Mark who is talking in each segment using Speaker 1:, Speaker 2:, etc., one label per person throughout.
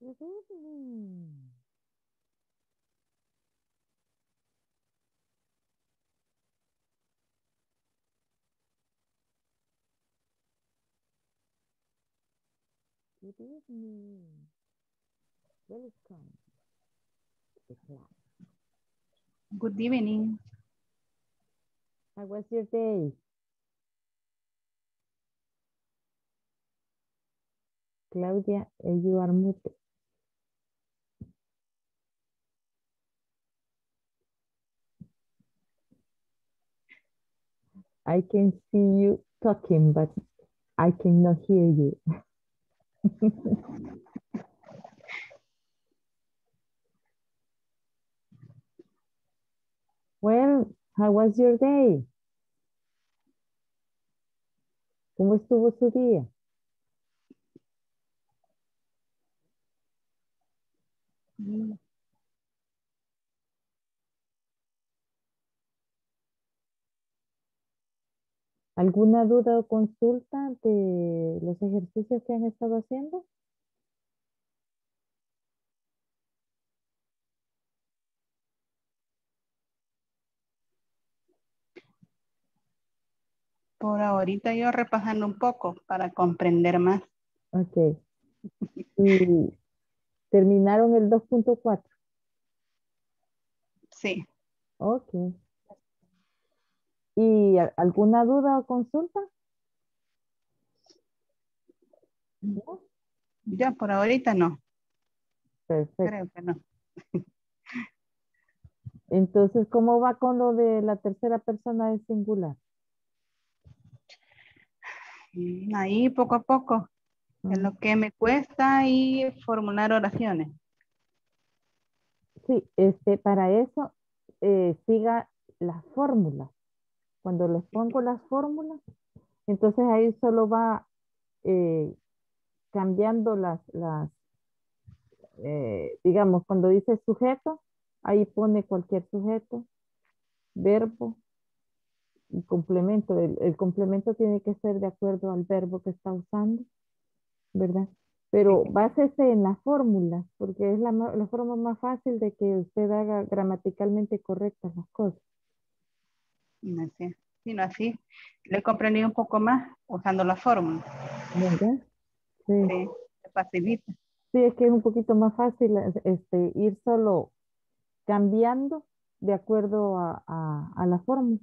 Speaker 1: Good evening. Good evening. Welcome to class.
Speaker 2: Good evening.
Speaker 1: How was your day? Claudia, you are muted. I can see you talking, but I cannot hear you. well, how was your day? ¿Cómo estuvo su día?
Speaker 2: Mm,
Speaker 1: ¿Alguna duda o consulta de los ejercicios que han estado haciendo?
Speaker 2: Por ahorita yo repasando un poco para comprender más.
Speaker 1: Ok. Y terminaron el 2.4.
Speaker 2: Sí.
Speaker 1: Ok. ¿Y alguna duda o consulta? No.
Speaker 2: Ya por ahorita no.
Speaker 1: Perfecto.
Speaker 2: Creo que no.
Speaker 1: Entonces, ¿cómo va con lo de la tercera persona de singular?
Speaker 2: Mm, Ahí poco a poco. En lo que me cuesta y formular oraciones.
Speaker 1: Sí, este, para eso eh, siga las fórmulas. Cuando les pongo las fórmulas, entonces ahí solo va eh, cambiando las, las eh, digamos, cuando dice sujeto, ahí pone cualquier sujeto, verbo y complemento. El, el complemento tiene que ser de acuerdo al verbo que está usando, ¿verdad? Pero básese en las fórmulas, porque es la, la forma más fácil de que usted haga gramaticalmente correctas las cosas.
Speaker 2: No sé. Sino así. Le he comprendido un poco más usando la fórmula.
Speaker 1: ¿Verdad? Sí.
Speaker 2: Sí. Facilita.
Speaker 1: Sí, es que es un poquito más fácil es- este, ir solo cambiando de acuerdo a, a- a la fórmula.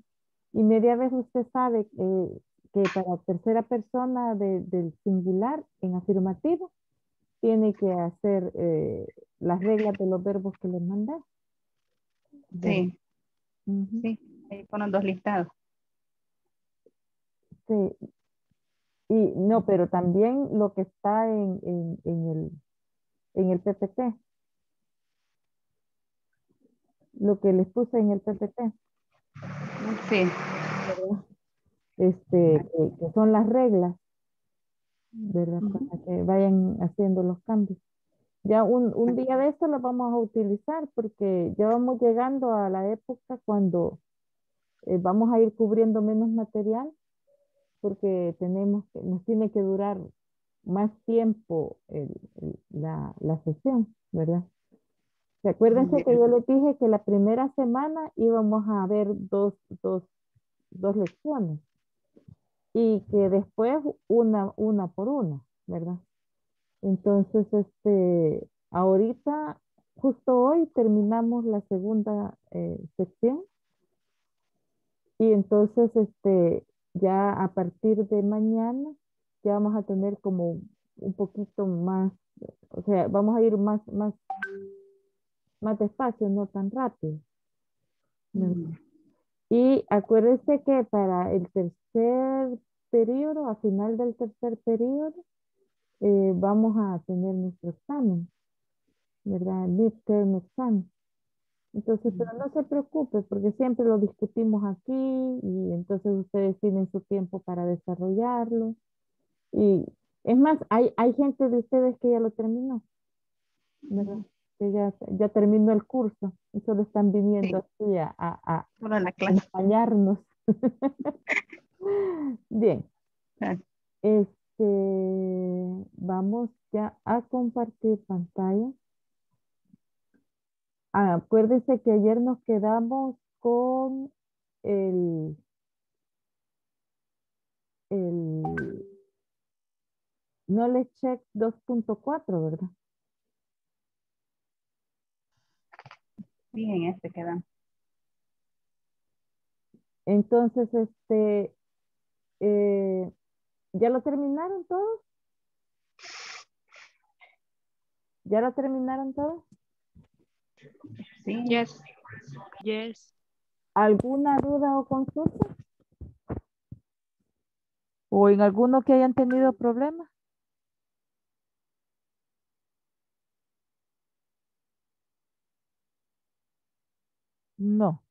Speaker 1: Y media vez usted sabe eh, que para tercera persona de- del singular en afirmativo tiene que hacer eh, las reglas de los verbos que le mandé.
Speaker 2: Sí. Sí. Ahí ponen dos listados.
Speaker 1: Sí. Y no, pero también lo que está en, en, en el, en el PPT. Lo que les puse en el PPT.
Speaker 2: Sí.
Speaker 1: Este, que, que son las reglas, ¿verdad? Para que vayan haciendo los cambios. Ya un, un día de esto lo vamos a utilizar porque ya vamos llegando a la época cuando eh, vamos a ir cubriendo menos material porque tenemos que, nos tiene que durar más tiempo el- el- la, la sesión, ¿verdad? ¿Se acuérdense que yo les dije que la primera semana íbamos a ver dos, dos, dos lecciones y que después una, una por una, ¿verdad? Entonces, este, ahorita, justo hoy terminamos la segunda eh, sección y entonces, este, ya a partir de mañana ya vamos a tener como un poquito más, o sea, vamos a ir más, más, más despacio, no tan rápido.
Speaker 2: Mm.
Speaker 1: Y acuérdense que para el tercer periodo, a final del tercer periodo, eh, vamos a tener nuestro examen, ¿verdad? Midterm exam. Entonces, pero no se preocupe porque siempre lo discutimos aquí y entonces ustedes tienen su tiempo para desarrollarlo. Y es más, hay, hay gente de ustedes que ya lo terminó, ¿verdad? Que ya, ya terminó el curso y solo están viniendo así a, a, a
Speaker 2: Solo la clase.
Speaker 1: acompañarnos. Bien.
Speaker 2: Ah.
Speaker 1: Este,
Speaker 3: Vamos ya a compartir pantalla. Ah, acuérdense que ayer nos quedamos con el, el Knowledge Check 2.4, ¿verdad?
Speaker 4: Sí, en este quedan.
Speaker 3: Entonces, este, eh, ¿ya lo terminaron todos? ¿Ya lo terminaron todos?
Speaker 4: Sí.
Speaker 5: Yes. Yes.
Speaker 3: ¿Alguna duda o consulta? ¿O en alguno que hayan tenido problemas? No.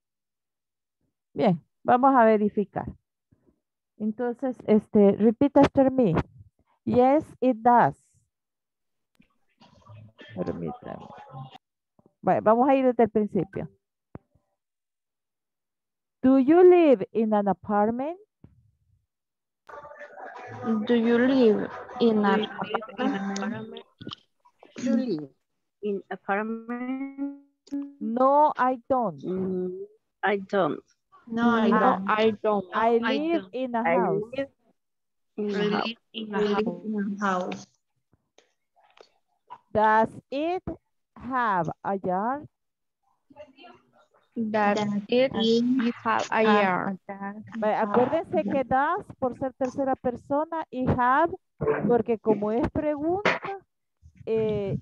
Speaker 3: Bien, vamos a verificar. Entonces, este, repeat after me. Yes, it does. Permítame. Bueno, vamos a ir desde el principio. Do you live in an apartment?
Speaker 5: Do you live in
Speaker 6: Do
Speaker 5: an
Speaker 6: you live in an apartment?
Speaker 7: You live in apartment?
Speaker 3: No, I don't.
Speaker 7: Mm, I don't.
Speaker 5: No, I don't. I don't.
Speaker 3: I
Speaker 6: I
Speaker 3: live
Speaker 6: don't.
Speaker 3: in a
Speaker 7: I
Speaker 3: house.
Speaker 7: live in
Speaker 6: I
Speaker 7: a house.
Speaker 6: live in
Speaker 5: I
Speaker 6: a house.
Speaker 5: in a house.
Speaker 3: Does it have a yard?
Speaker 5: That it have a yard.
Speaker 3: Acuérdense que does por ser tercera persona y have porque como es pregunta, eh,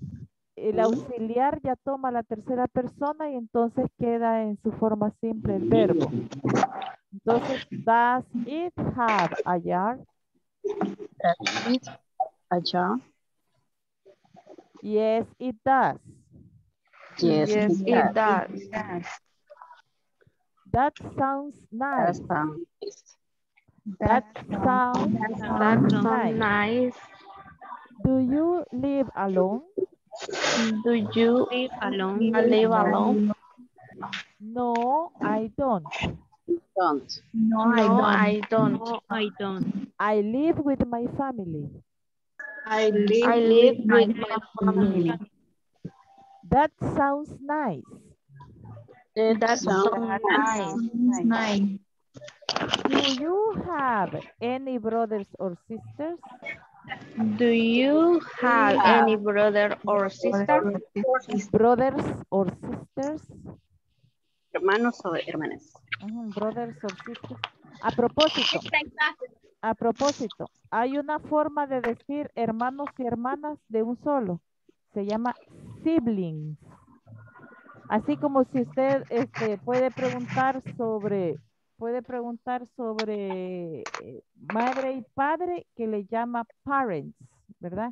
Speaker 3: el auxiliar ya toma la tercera persona y entonces queda en su forma simple el verbo. Entonces, does it have a yard?
Speaker 7: Does it a jar?
Speaker 3: Yes, it does.
Speaker 7: Yes,
Speaker 5: Yes,
Speaker 7: it
Speaker 5: it
Speaker 7: does.
Speaker 5: does.
Speaker 3: That sounds nice.
Speaker 7: That sounds nice.
Speaker 3: That sounds
Speaker 5: That
Speaker 3: nice.
Speaker 5: sounds nice.
Speaker 3: Do you live alone?
Speaker 5: Do you
Speaker 6: Live alone.
Speaker 5: live alone?
Speaker 3: No, I don't.
Speaker 7: Don't.
Speaker 5: No, I don't.
Speaker 6: No, I don't.
Speaker 3: I live with my family.
Speaker 5: I live, I live with my family.
Speaker 3: That sounds nice.
Speaker 7: It
Speaker 5: That
Speaker 7: sounds
Speaker 5: sounds
Speaker 7: nice.
Speaker 3: Do you have any brothers or sisters?
Speaker 5: Do you have any brother or sister?
Speaker 3: Brothers or sisters?
Speaker 7: Hermanos o hermanas.
Speaker 3: Brothers or sisters. A propósito, a propósito, hay una forma de decir hermanos y hermanas de un solo. Se llama siblings. Así como si usted este, puede preguntar sobre, puede preguntar sobre eh, madre y padre que le llama parents, ¿verdad?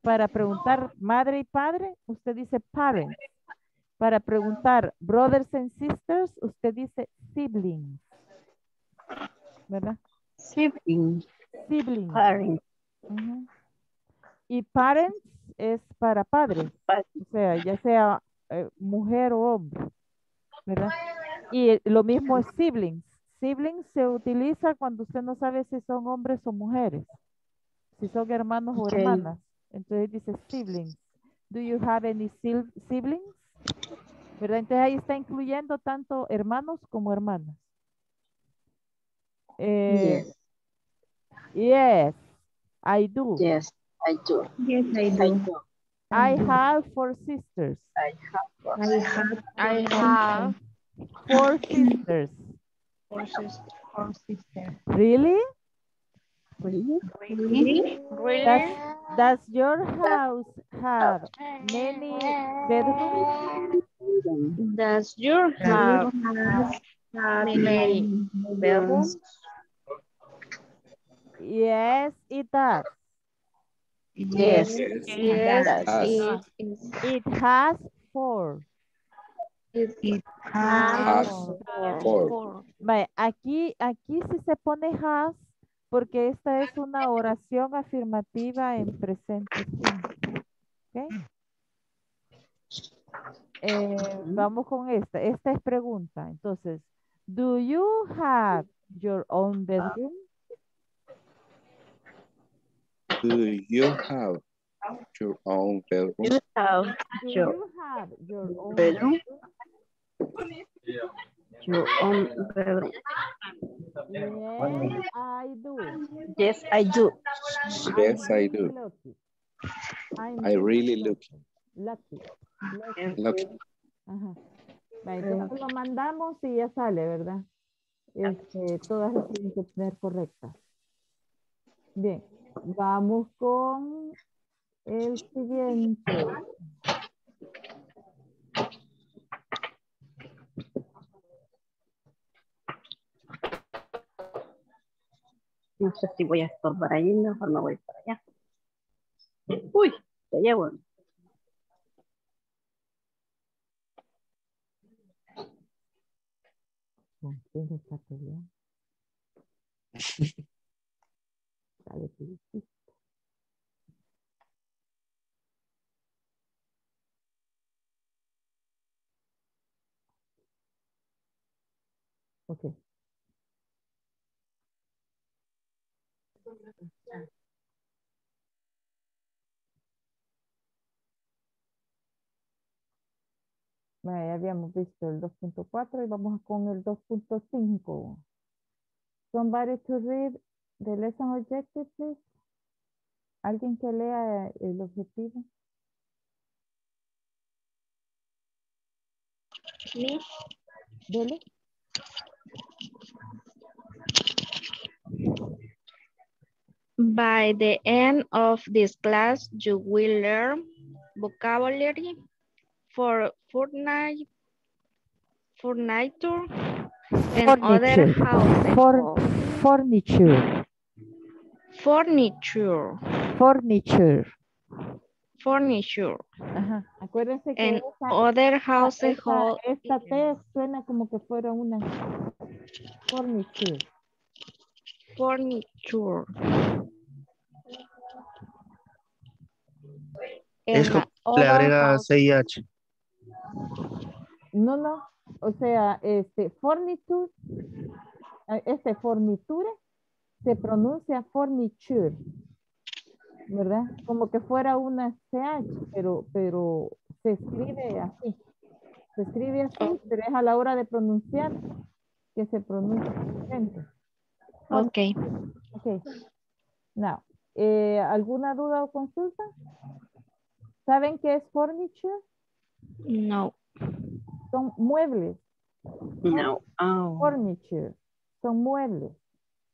Speaker 3: Para preguntar madre y padre, usted dice parents. Para preguntar brothers and sisters, usted dice siblings. ¿Verdad?
Speaker 7: Sibling.
Speaker 3: Siblings.
Speaker 7: Parent.
Speaker 3: Ujú. Y parents es para padres,
Speaker 7: Pa-
Speaker 3: o sea, ya sea eh, mujer o hombre, ¿verdad? Y eh, lo mismo es siblings. Siblings se utiliza cuando usted no sabe si son hombres o mujeres, si son hermanos o hermanas. Entonces dice siblings. Do you have any siblings? ¿Verdad? Entonces ahí está incluyendo tanto hermanos como hermanas. Eh,
Speaker 7: Yes.
Speaker 3: yes, I do.
Speaker 7: Yes, I do.
Speaker 5: Yes, I
Speaker 7: I do.
Speaker 3: I have four sisters.
Speaker 7: I have four.
Speaker 5: I have, I have
Speaker 3: Four sisters.
Speaker 5: four sisters. Four sisters.
Speaker 3: Really?
Speaker 7: Really?
Speaker 5: Really?
Speaker 3: Does, does your house have many bedrooms?
Speaker 5: Does your house have many bedrooms?
Speaker 3: Yes, it does.
Speaker 7: Yes.
Speaker 5: It
Speaker 3: has four.
Speaker 5: It
Speaker 2: Has
Speaker 5: has
Speaker 2: four.
Speaker 5: four.
Speaker 3: Vaya, aquí, aquí sí se pone has porque esta es una oración afirmativa en presente simple. ¿ok? Eh, vamos con esta. Esta es pregunta. Entonces, do you have your own bedroom?
Speaker 8: Do you have your own bedroom?
Speaker 7: You have
Speaker 1: Do
Speaker 7: your
Speaker 1: you have your own
Speaker 7: bedroom? Your own bedroom.
Speaker 1: Yes, I do.
Speaker 7: Yes, I do.
Speaker 8: Yes, I do.
Speaker 1: Lucky. I'm
Speaker 8: I really lucky.
Speaker 1: Lucky. Lucky.
Speaker 8: Look,
Speaker 1: Ajá. Entonces lo mandamos y ya sale, ¿verdad? Este, todas las tienen que tener correctas. Bien, vamos con el siguiente.
Speaker 7: No sé si voy a estorbar ahí, mejor me voy para allá. Uy, te llevo.
Speaker 1: ¿Con quién está peleando? Dale, felicito. Ok. Vaya, ya habíamos visto el 2.4 y vamos con el 2.5. Somebody to read the lesson objective, please. Alguien que lea el objetivo.
Speaker 5: Me.
Speaker 1: Dele.
Speaker 5: By the end of this class, you will learn vocabulary for fortnight, furniture, and other
Speaker 1: Furniture.
Speaker 5: household
Speaker 1: furniture.
Speaker 5: Furniture,
Speaker 1: Furniture.
Speaker 5: furniture,
Speaker 1: Ajá. Acuérdense que esa,
Speaker 5: other
Speaker 1: esta,
Speaker 5: household
Speaker 1: esta T suena como que fuera una furniture.
Speaker 5: furniture.
Speaker 9: Es como le agrega CIH.
Speaker 1: No, no. O sea, este furniture, este forniture se pronuncia furniture, ¿verdad? Como que fuera una CH, pero, pero se escribe así. Se escribe así, pero es a la hora de pronunciar que se pronuncia diferente.
Speaker 5: Okay.
Speaker 1: Ok. Now, eh, ¿alguna duda o consulta? ¿Saben qué es furniture?
Speaker 5: No.
Speaker 1: Son muebles.
Speaker 7: No. Oh,
Speaker 1: Furniture. Son muebles.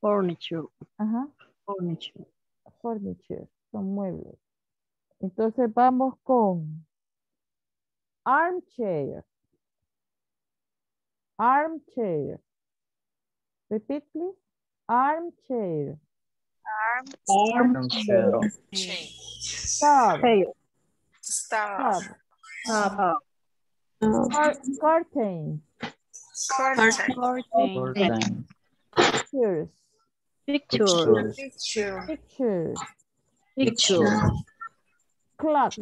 Speaker 7: Furniture.
Speaker 1: Ajá.
Speaker 7: Furniture.
Speaker 1: Furniture. Son muebles. Entonces vamos con armchair. Armchair. Repeat, please. Armchair. Tub.
Speaker 7: Hey,
Speaker 1: Tub.
Speaker 7: uh,
Speaker 1: Cur- Curtain. Pictures.
Speaker 7: Picture.
Speaker 1: Pictures.
Speaker 7: Picture.
Speaker 1: Clock.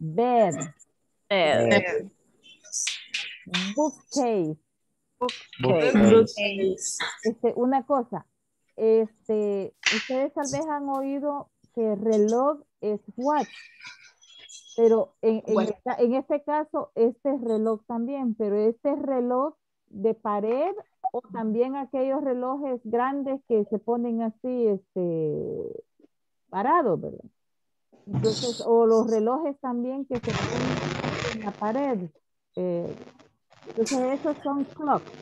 Speaker 1: Bed.
Speaker 7: Bed.
Speaker 1: Bookcase.
Speaker 7: Okay.
Speaker 1: Este, una cosa, este, ustedes tal vez han oído que reloj es watch, pero en, en en este caso, este es reloj también, pero este es reloj de pared o también aquellos relojes grandes que se ponen así, este, parados, ¿verdad? Entonces, o los relojes también que se ponen en la pared. eh, entonces, esos son clocks.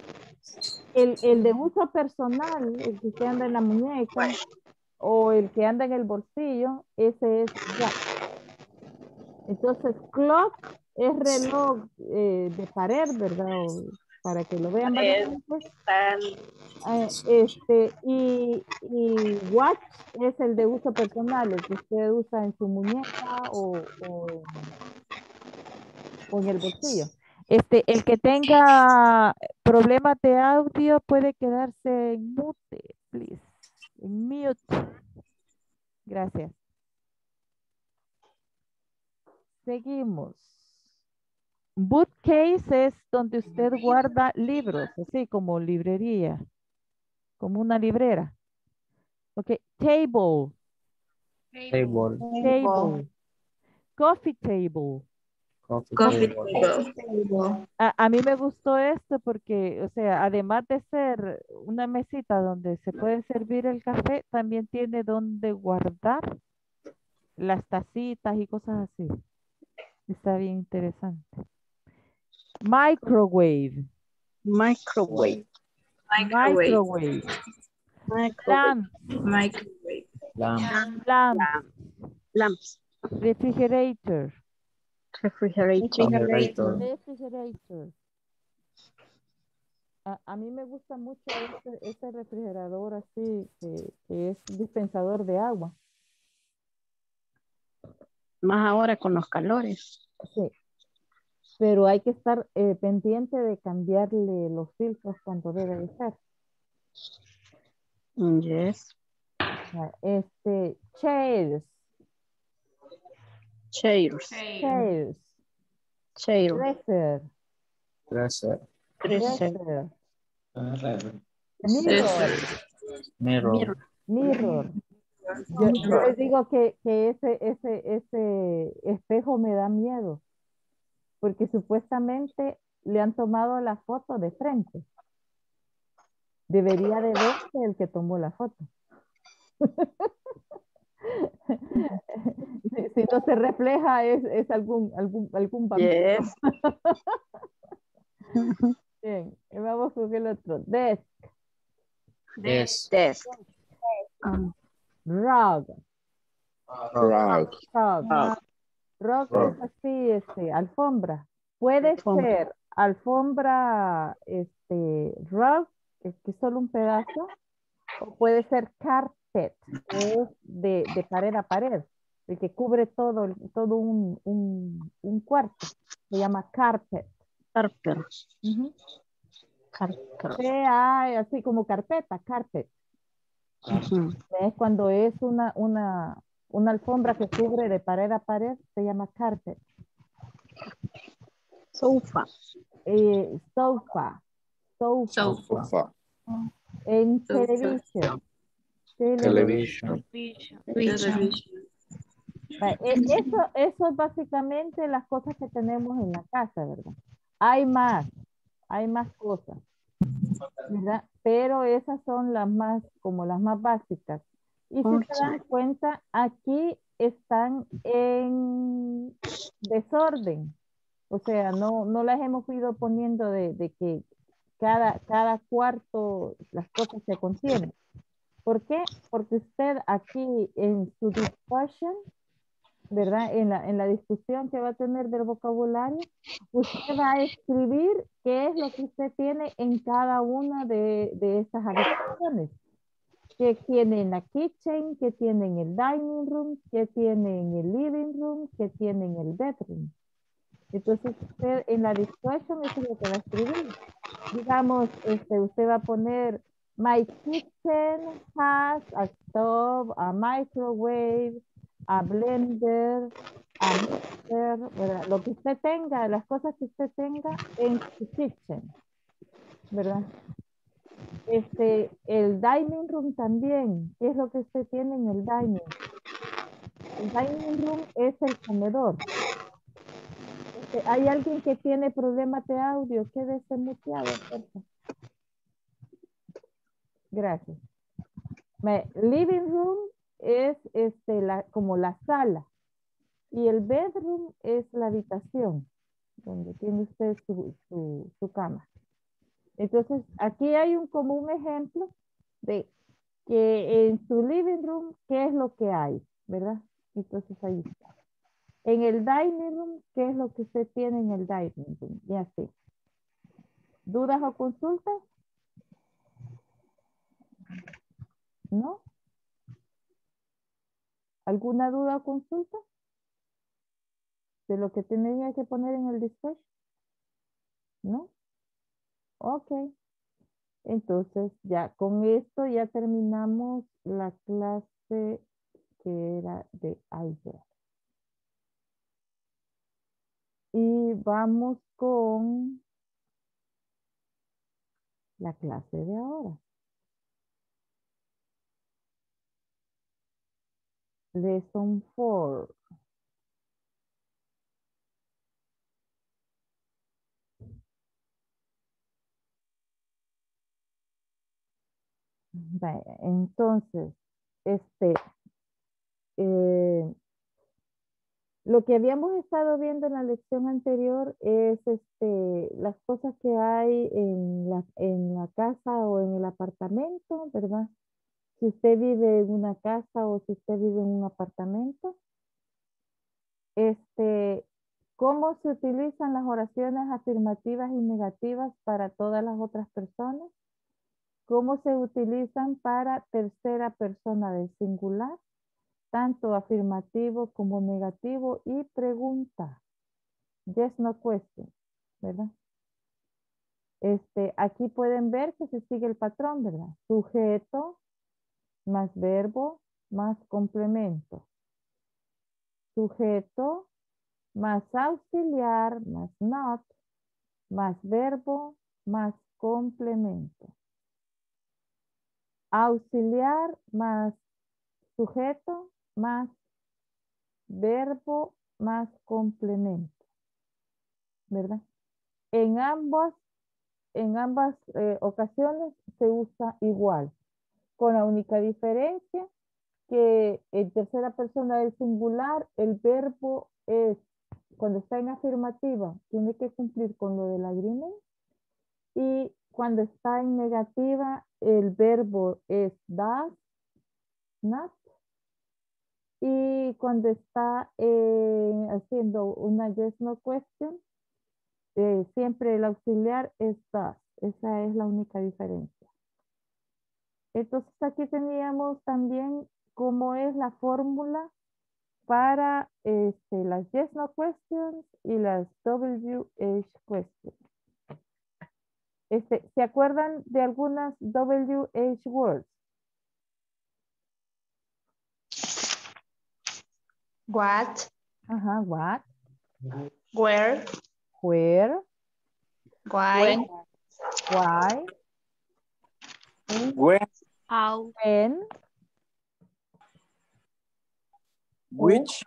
Speaker 1: El, el de uso personal, el que anda en la muñeca, o el que anda en el bolsillo, ese es watch. Entonces, clock es reloj eh, de pared, ¿verdad? Para que lo vean gente. Eh, este, y, y watch es el de uso personal, el que usted usa en su muñeca o, o, o en el bolsillo. Este, el que tenga problemas de audio puede quedarse en mute, please. En mute. Gracias. Seguimos. Bookcase es donde usted guarda libros, así como librería, como una librera. Ok, table,
Speaker 9: Table.
Speaker 1: table. Coffee table.
Speaker 9: Coffee,
Speaker 10: Coffee
Speaker 9: table.
Speaker 10: table.
Speaker 1: A, a mí me gustó esto porque, o sea, además de ser una mesita donde se puede servir el café, también tiene donde guardar las tacitas y cosas así. Está bien interesante. Microwave.
Speaker 7: Microwave.
Speaker 10: Microwave.
Speaker 1: Microwave.
Speaker 7: Microwave.
Speaker 1: Lamp.
Speaker 10: Microwave.
Speaker 9: Lamp.
Speaker 1: Lamp.
Speaker 7: Lamps.
Speaker 1: Refrigerator.
Speaker 7: Refrigerator.
Speaker 9: Generator.
Speaker 1: Refrigerator. A, a mí me gusta mucho este, este refrigerador así, que, que es dispensador de agua.
Speaker 7: Más ahora con los calores.
Speaker 1: Sí. Pero hay que estar eh, pendiente de cambiarle los filtros cuando debe de ser.
Speaker 7: Yes.
Speaker 1: Este, chairs,
Speaker 7: Chairs.
Speaker 1: chairs,
Speaker 7: Chair.
Speaker 1: dresser,
Speaker 9: Dresser.
Speaker 7: Dresser.
Speaker 1: dresser, mirror,
Speaker 9: Mirror.
Speaker 1: mirror. Yo, yo les digo que, que ese, ese, ese espejo me da miedo, porque supuestamente le han tomado la foto de frente. Debería de verse el que tomó la foto. si, si no se refleja es, es algún, algún, algún.
Speaker 7: Yes.
Speaker 1: Bien, vamos con el otro. Desk,
Speaker 9: Desk.
Speaker 7: Desk.
Speaker 1: rug,
Speaker 8: Rug.
Speaker 1: rug.
Speaker 7: Rug.
Speaker 1: Rug. es así, este, alfombra. Puede
Speaker 7: Alfombra.
Speaker 1: ser alfombra, este, rug, que que es solo un pedazo, o puede ser carpet, que es de, de pared a pared, el que cubre todo, el- todo un, un, un cuarto. Se llama carpet.
Speaker 7: Carper.
Speaker 1: Ujú.
Speaker 7: Carper.
Speaker 1: C-A, así como carpeta, carpet. Es cuando es una, una, una alfombra que cubre de pared a pared, se llama carpet.
Speaker 7: Sofa.
Speaker 1: Eh, sofa, sofa,
Speaker 10: Sofa.
Speaker 8: Sofa.
Speaker 1: en
Speaker 10: Sofa.
Speaker 1: televisión.
Speaker 8: Television.
Speaker 10: Television.
Speaker 1: Va, e- Eso, eso es básicamente las cosas que tenemos en la casa, ¿verdad? Hay más, hay más cosas, ¿verdad? Pero esas son las más, como las más básicas. Y si se dan cuenta, aquí están en desorden. O sea, no, no las hemos ido poniendo de, de que cada, cada cuarto las cosas se contienen. ¿Por qué? Porque usted aquí en su discussion, ¿verdad? En la, en la discusión que va a tener del vocabulario, usted va a escribir qué es lo que usted tiene en cada una de, de estas habitaciones. ¿Qué tiene en la kitchen? ¿Qué tiene en el dining room? ¿Qué tiene en el living room? ¿Qué tiene en el bedroom? Entonces, usted en la discussion eso es lo que va a escribir. Digamos, este, usted va a poner, my kitchen has a stove, a microwave, a blender, a mixer, ¿verdad? Lo que usted tenga, las cosas que usted tenga en su kitchen, ¿verdad? Este, el dining room también, ¿qué es lo que usted tiene en el dining? El dining room es el comedor. Este, ¿Hay alguien que tiene problemas de audio? Quédese muteado. Gracias. Me- living room es este, la, como la sala y el bedroom es la habitación donde tiene usted su, su, su cama. Entonces, aquí hay un, como un ejemplo de que en su living room, ¿qué es lo que hay? ¿Verdad? Entonces ahí está. En el dining room, ¿qué es lo que usted tiene en el dining room? Y así. ¿Dudas o consultas? ¿No? ¿Alguna duda o consulta? ¿De lo que tenía que poner en el display? ¿No? Ok. Entonces, ya con esto ya terminamos la clase que era de ayer. Y vamos con la clase de ahora. Lesson 4. Entonces, este, eh, lo que habíamos estado viendo en la lección anterior es este, las cosas que hay en la, en la casa o en el apartamento, ¿verdad? Si usted vive en una casa o si usted vive en un apartamento. Este, ¿Cómo se utilizan las oraciones afirmativas y negativas para todas las otras personas? ¿Cómo se utilizan para tercera persona del singular? Tanto afirmativo como negativo y pregunta. Yes, no question, ¿verdad? Este, aquí pueden ver que se sigue el patrón, ¿verdad? Sujeto más verbo más complemento. Sujeto más auxiliar más not más verbo más complemento auxiliar más sujeto más verbo más complemento. ¿Verdad? En ambas, en ambas eh, ocasiones se usa igual, con la única diferencia que en tercera persona del singular el verbo es, cuando está en afirmativa, tiene que cumplir con lo del agreement y cuando está en negativa, el verbo es does, not. Y cuando está eh, haciendo una yes no question, eh, siempre el auxiliar es does. Esa es la única diferencia. Entonces aquí teníamos también cómo es la fórmula para este, las yes no questions y las WH questions. Este, ¿Se acuerdan de algunas WH words?
Speaker 2: What,
Speaker 1: Ajá, what,
Speaker 2: where,
Speaker 1: where,
Speaker 2: why,
Speaker 1: why,
Speaker 8: When,
Speaker 3: How,
Speaker 1: when,
Speaker 8: which,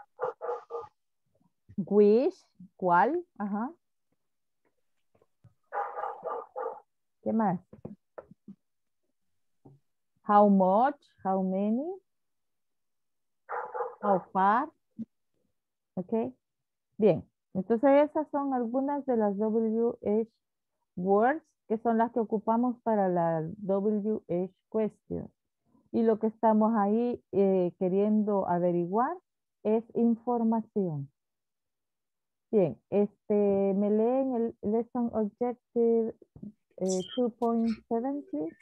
Speaker 1: which, cuál, ajá. ¿Qué más? How much, how many, how far, ok. Bien, entonces esas son algunas de las WH words que son las que ocupamos para la WH question. Y lo que estamos ahí eh, queriendo averiguar es información. Bien, este, me leen el lesson objective 2.7, please.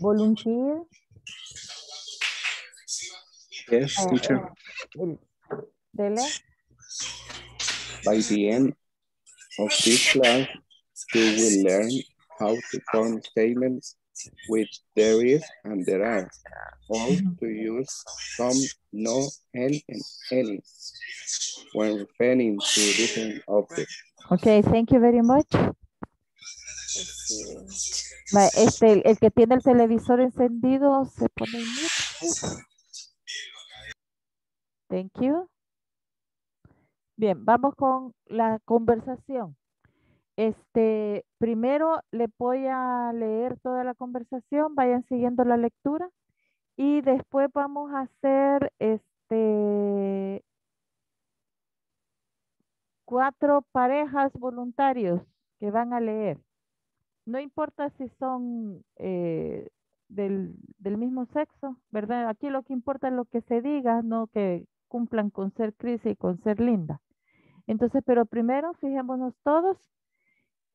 Speaker 1: Volunteer.
Speaker 8: yes,
Speaker 1: eh,
Speaker 8: teacher.
Speaker 1: eh, dele.
Speaker 8: By the end of this class, you will learn how to form statements with there is and there are, or to use some, no, and, and any when referring to different objects.
Speaker 1: Ok, thank you very much. Este, el, que tiene el televisor encendido se pone en mute. Thank you. Bien, vamos con la conversación. Este, primero le voy a leer toda la conversación, vayan siguiendo la lectura y después vamos a hacer este cuatro parejas voluntarios que van a leer. No importa si son eh, del, del mismo sexo, ¿verdad? Aquí lo que importa es lo que se diga, no que cumplan con ser Cris y con ser Linda. Entonces, pero primero fijémonos todos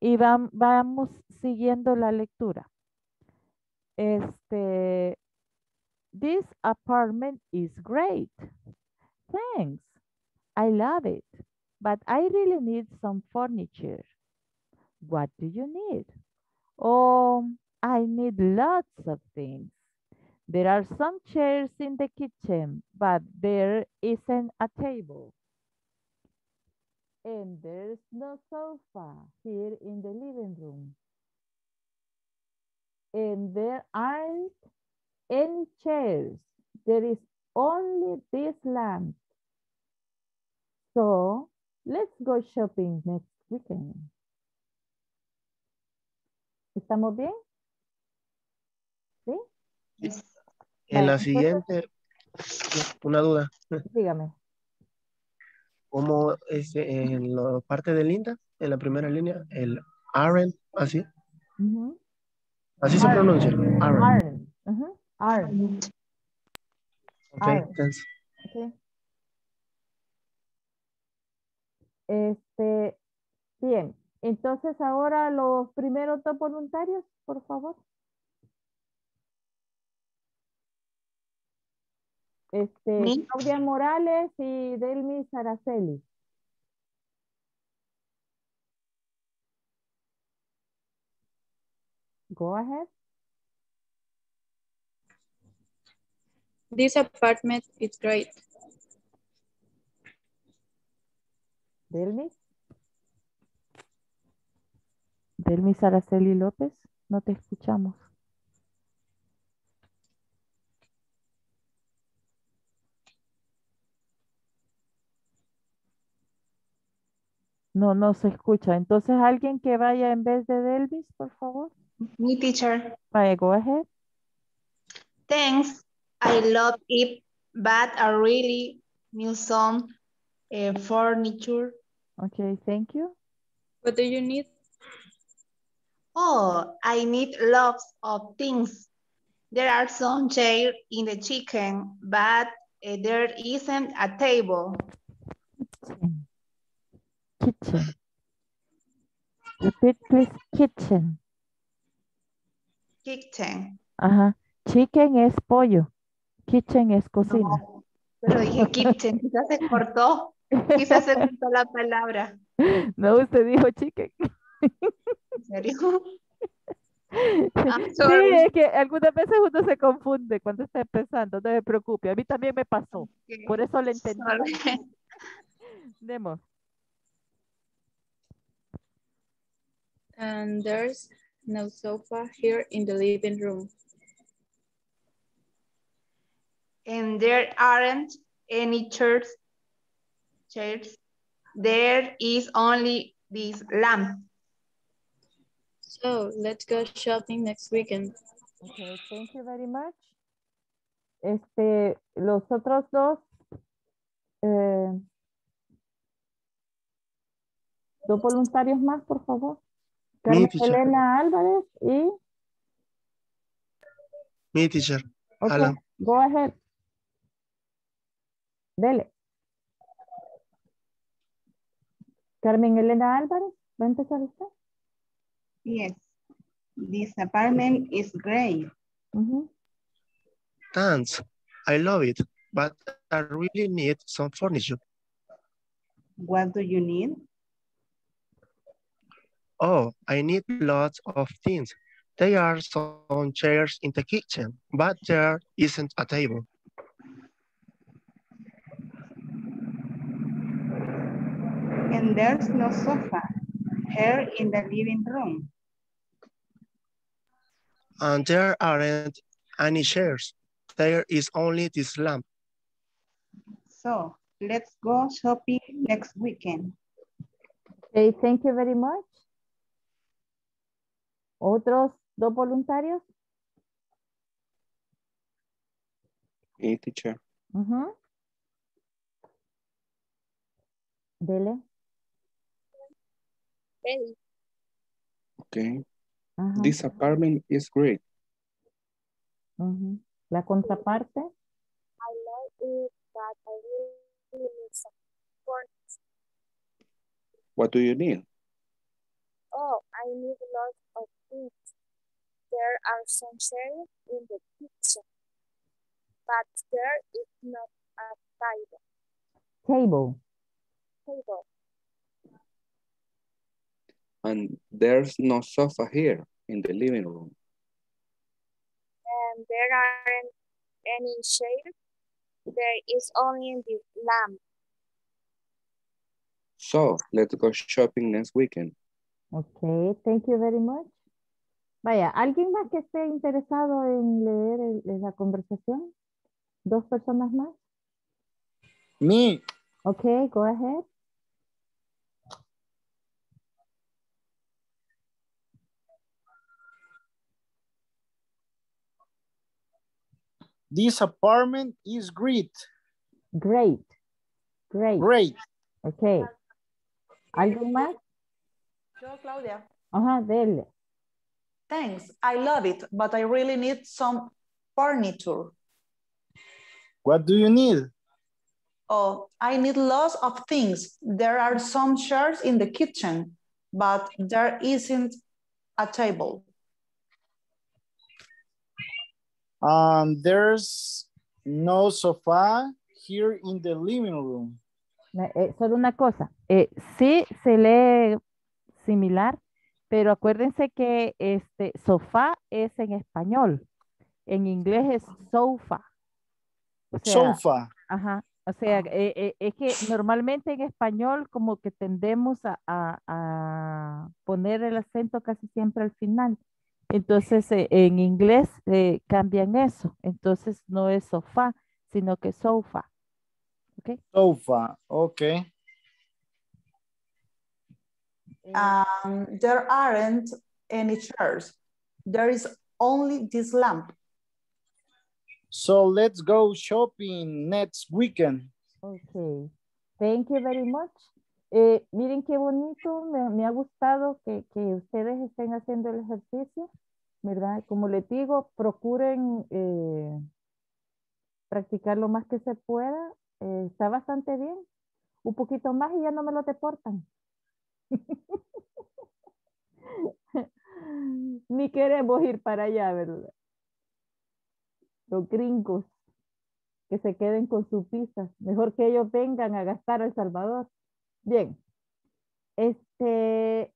Speaker 1: y vam- vamos siguiendo la lectura. Este, this apartment is great. Thanks. I love it. But I really need some furniture. What do you need? Oh, I need lots of things. There are some chairs in the kitchen, but there isn't a table. And there's no sofa here in the living room. And there aren't any chairs. There is only this lamp. So let's go shopping next weekend. ¿Estamos bien? ¿Sí?
Speaker 11: En la siguiente, una duda.
Speaker 1: Dígame.
Speaker 11: ¿Cómo es en la parte de Linda, en la primera línea, el aren't, así? Así se pronuncia, aren't.
Speaker 1: Aren't. ujú, aren't.
Speaker 11: Ok,
Speaker 1: aren't.
Speaker 11: thanks.
Speaker 1: Ok. Este, bien. Entonces ahora los primeros dos voluntarios, por favor. Este. Claudia Morales y Delmi Araceli. Go ahead.
Speaker 10: This apartment is great.
Speaker 1: Delmi. Delmi Araceli López, no te escuchamos. No, no se escucha. Entonces, alguien que vaya en vez de Delvis, por favor.
Speaker 2: Me teacher.
Speaker 1: Vaya, go ahead.
Speaker 2: Thanks. I love it, but I really need some uh, furniture.
Speaker 1: Okay, thank you.
Speaker 10: What do you need?
Speaker 2: Oh, I need lots of things. There are some chairs in the chicken, but uh, there isn't a table.
Speaker 1: Kitchen. Repeat, please. Kitchen.
Speaker 2: Kitchen.
Speaker 1: Ajá. Chicken es pollo. Kitchen es cocina.
Speaker 2: No, pero dije kitchen, quizás se cortó, quizás se cortó la palabra.
Speaker 1: No, usted dijo chicken.
Speaker 2: ¿En serio? I'm
Speaker 1: Sí, es que algunas veces uno se confunde cuando está empezando, no se preocupe. A mí también me pasó. Por eso le entendí. Demos.
Speaker 10: And there's no sofa here in the living room.
Speaker 2: And there aren't any chairs. Chairs. There is only this lamp.
Speaker 10: So let's go shopping next weekend.
Speaker 1: Okay, thank you very much. Este, los otros dos, eh, dos voluntarios más, por favor. Carmen
Speaker 11: teacher.
Speaker 1: Elena Álvarez y,
Speaker 11: Mi teacher,
Speaker 1: ok,
Speaker 11: Alan.
Speaker 1: go ahead. Dele. Carmen Elena Álvarez, ¿va a empezar usted?
Speaker 2: Yes. This apartment is great.
Speaker 1: Ujú.
Speaker 11: Thanks. I love it, but I really need some furniture.
Speaker 2: What do you need?
Speaker 11: Oh, I need lots of things. There are some chairs in the kitchen, but there isn't a table.
Speaker 2: And there's no sofa here in the living room.
Speaker 11: And there aren't any chairs. There is only this lamp.
Speaker 2: So let's go shopping next weekend.
Speaker 1: Okay, thank you very much. ¿Otros dos voluntarios?
Speaker 8: Me, teacher.
Speaker 1: Ujú. Dele.
Speaker 8: Okay.
Speaker 1: Ajá.
Speaker 8: This apartment is great.
Speaker 1: Ujú. La contraparte.
Speaker 8: What do you need?
Speaker 12: Oh, I need lots of things. There are some chairs in the kitchen, but there is not a table.
Speaker 1: Table.
Speaker 12: table.
Speaker 8: And there's no sofa here in the living room.
Speaker 12: And there aren't any chairs. There is only the lamp.
Speaker 8: So, let's go shopping next weekend.
Speaker 1: Ok, thank you very much. Vaya, ¿alguien más que esté interesado en leer el- la conversación? ¿Dos personas más?
Speaker 13: Me.
Speaker 1: Ok, go ahead.
Speaker 13: This apartment is great.
Speaker 1: Great. Great.
Speaker 13: Great.
Speaker 1: Ok. ¿Alguien más?
Speaker 14: Yo, Claudia.
Speaker 1: Ajá, dele.
Speaker 14: Thanks. I love it, but I really need some furniture.
Speaker 13: What do you need?
Speaker 14: Oh, I need lots of things. There are some chairs in the kitchen, but there isn't a table.
Speaker 13: Um, there's no sofa here in the living room.
Speaker 1: Eh, solo una cosa. eh, sí se lee similar, pero acuérdense que este sofá es en español. En inglés es sofa. O sea,
Speaker 13: Sofa.
Speaker 1: Ajá. O sea, eh, eh, es que normalmente en español como que tendemos a, a- a poner el acento casi siempre al final. Entonces eh, en inglés cambian eso. Entonces no es sofá, sino que sofa. ¿Ok?
Speaker 13: Sofa. Okay.
Speaker 14: Um, there aren't any chairs. There is only this lamp.
Speaker 13: So let's go shopping next weekend.
Speaker 1: Ok. Thank you very much. Eh, miren qué bonito, me, me ha gustado que, que ustedes estén haciendo el ejercicio, ¿verdad? Como les digo, procuren eh, practicar lo más que se pueda. Eh, está bastante bien. Un poquito más y ya no me lo deportan. Ni queremos ir para allá, ¿verdad? Los gringos que se queden con sus pistas. Mejor que ellos vengan a gastar a El Salvador. Bien. Este,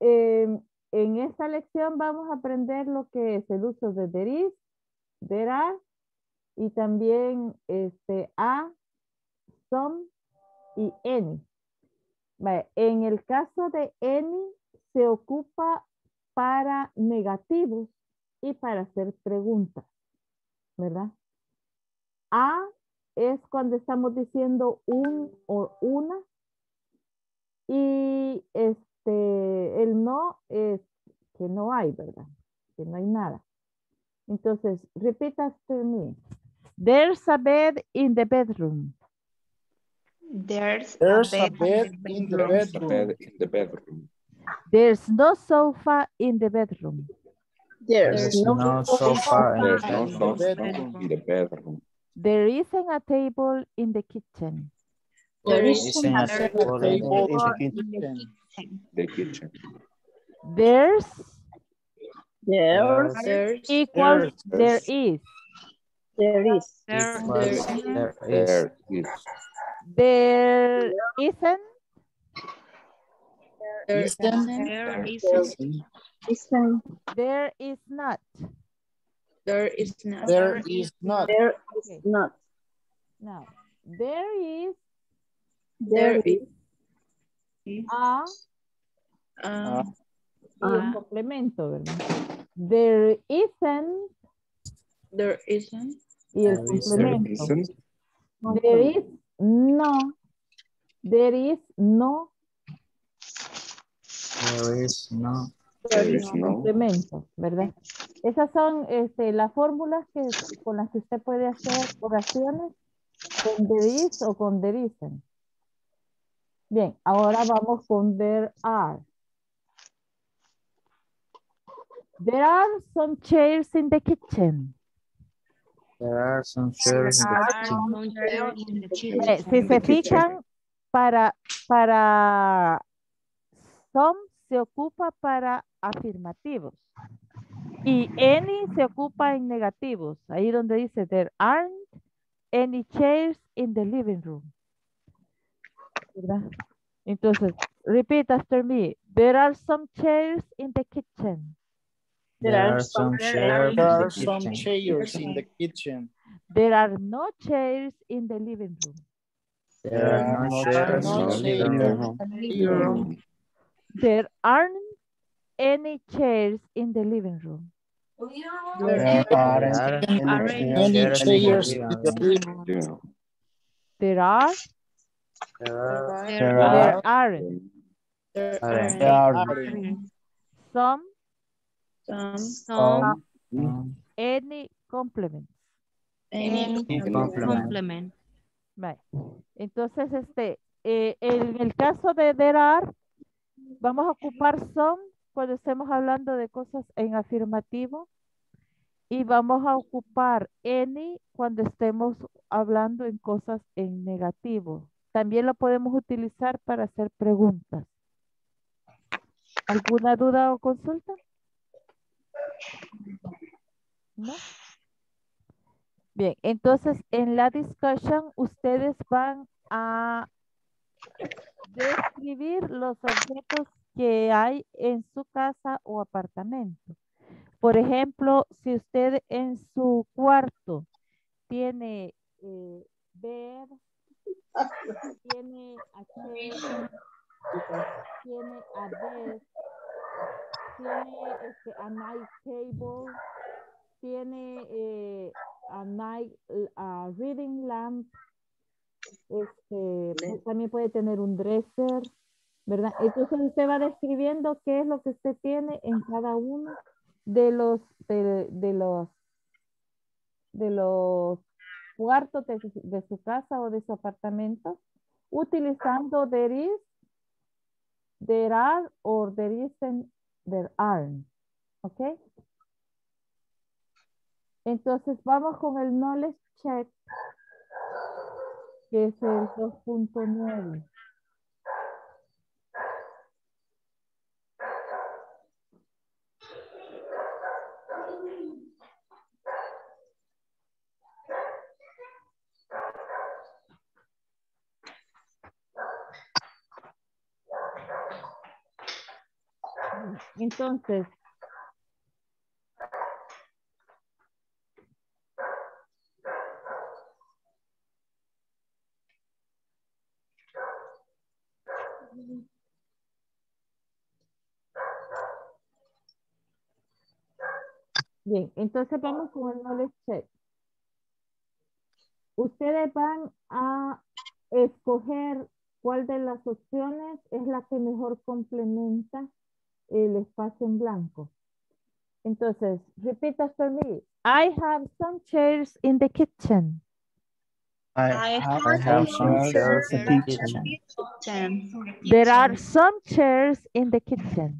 Speaker 1: em, en esta lección vamos a aprender lo que es el uso de there is, there are y también este a, some y any. En el caso de any se ocupa para negativos y para hacer preguntas, ¿verdad? A es cuando estamos diciendo un o una y este el no es que no hay, ¿verdad? Que no hay nada. Entonces, repeat after me. There's a bed in the bedroom.
Speaker 2: There's,
Speaker 13: There's
Speaker 2: a
Speaker 13: a
Speaker 2: bed,
Speaker 13: bed in the bedroom.
Speaker 8: bed in the bedroom.
Speaker 1: There's no sofa in the bedroom.
Speaker 9: There's no sofa in
Speaker 8: There's no
Speaker 9: bedroom.
Speaker 8: sofa in the bedroom.
Speaker 1: There isn't a table in the kitchen.
Speaker 9: There isn't a
Speaker 2: There
Speaker 9: table in
Speaker 13: Table
Speaker 9: the
Speaker 13: in
Speaker 9: kitchen.
Speaker 13: the kitchen.
Speaker 8: The kitchen.
Speaker 1: There's
Speaker 7: There's,
Speaker 10: There's,
Speaker 1: equals there
Speaker 8: There's-
Speaker 1: is.
Speaker 7: there is.
Speaker 10: there,
Speaker 9: Equals
Speaker 10: there,
Speaker 9: there is.
Speaker 8: There is.
Speaker 1: There isn't.
Speaker 10: there
Speaker 13: Isn't-
Speaker 10: isn't, there
Speaker 7: Isn't. Isn't.
Speaker 1: There is not.
Speaker 10: there is not,
Speaker 13: There is not.
Speaker 7: There is
Speaker 1: Okay.
Speaker 7: not.
Speaker 1: Now, there is
Speaker 10: there
Speaker 7: There
Speaker 10: is,
Speaker 1: a
Speaker 10: uh,
Speaker 1: y
Speaker 10: Ah.
Speaker 1: complemento, ¿verdad? There isn't
Speaker 10: there isn't,
Speaker 1: y el
Speaker 9: There
Speaker 1: complemento.
Speaker 8: isn't.
Speaker 1: There is no. There is no
Speaker 9: There is no.
Speaker 8: There is no.
Speaker 1: ¿verdad? Esas son este, las fórmulas que, con las que usted puede hacer oraciones con there is o con there isn't. Bien, ahora vamos con there are. There are some chairs in the kitchen.
Speaker 9: There are some chairs in the
Speaker 2: Are
Speaker 9: kitchen.
Speaker 2: some chairs in the kitchen.
Speaker 1: Si se fijan, para, para some se ocupa para afirmativos y any se ocupa en negativos. Ahí donde dice there aren't any chairs in the living room. ¿Verdad? Entonces, repeat after me. There are some chairs in the kitchen.
Speaker 9: There are some chairs in
Speaker 13: There are
Speaker 9: the
Speaker 13: some
Speaker 9: kitchen.
Speaker 13: chairs in the kitchen.
Speaker 1: There are no chairs in the living room.
Speaker 9: There are no chairs in the living room.
Speaker 1: There aren't any chairs in the living room.
Speaker 13: There aren't any chairs in the living room.
Speaker 1: There are,
Speaker 9: There
Speaker 13: There
Speaker 1: there
Speaker 13: are
Speaker 1: aren't.
Speaker 13: there are
Speaker 1: Some,
Speaker 10: Some,
Speaker 3: Some,
Speaker 9: some
Speaker 1: any complements.
Speaker 10: any,
Speaker 9: complement.
Speaker 3: complement.
Speaker 1: Vale. Entonces, este, eh, en el caso de there are, vamos a ocupar some cuando estemos hablando de cosas en afirmativo y vamos a ocupar any cuando estemos hablando en cosas en negativo. También lo podemos utilizar para hacer preguntas. ¿Alguna duda o consulta? Bien, entonces en la discussion ustedes van a describir los objetos que hay en su casa o apartamento. Por ejemplo, si usted en su cuarto tiene eh, bed, tiene chair, tiene a desk, tiene este, a night table, tiene eh, a night a reading lamp, este, pues, también puede tener un dresser, ¿verdad? Entonces usted va describiendo qué es lo que usted tiene en cada uno de los de, de los de los cuartos de, su- de su casa o de su apartamento utilizando there is, there are or there isn't, there aren't. ¿Ok? Entonces vamos con el knowledge check, que es el 2.9. Entonces, Bien, entonces vamos con el knowledge check. Ustedes van a escoger cuál de las opciones es la que mejor complementa el espacio en blanco. Entonces, repeat after me. I have some chairs in the kitchen.
Speaker 13: I have,
Speaker 9: I have some chairs in the kitchen.
Speaker 1: There are some chairs in the kitchen.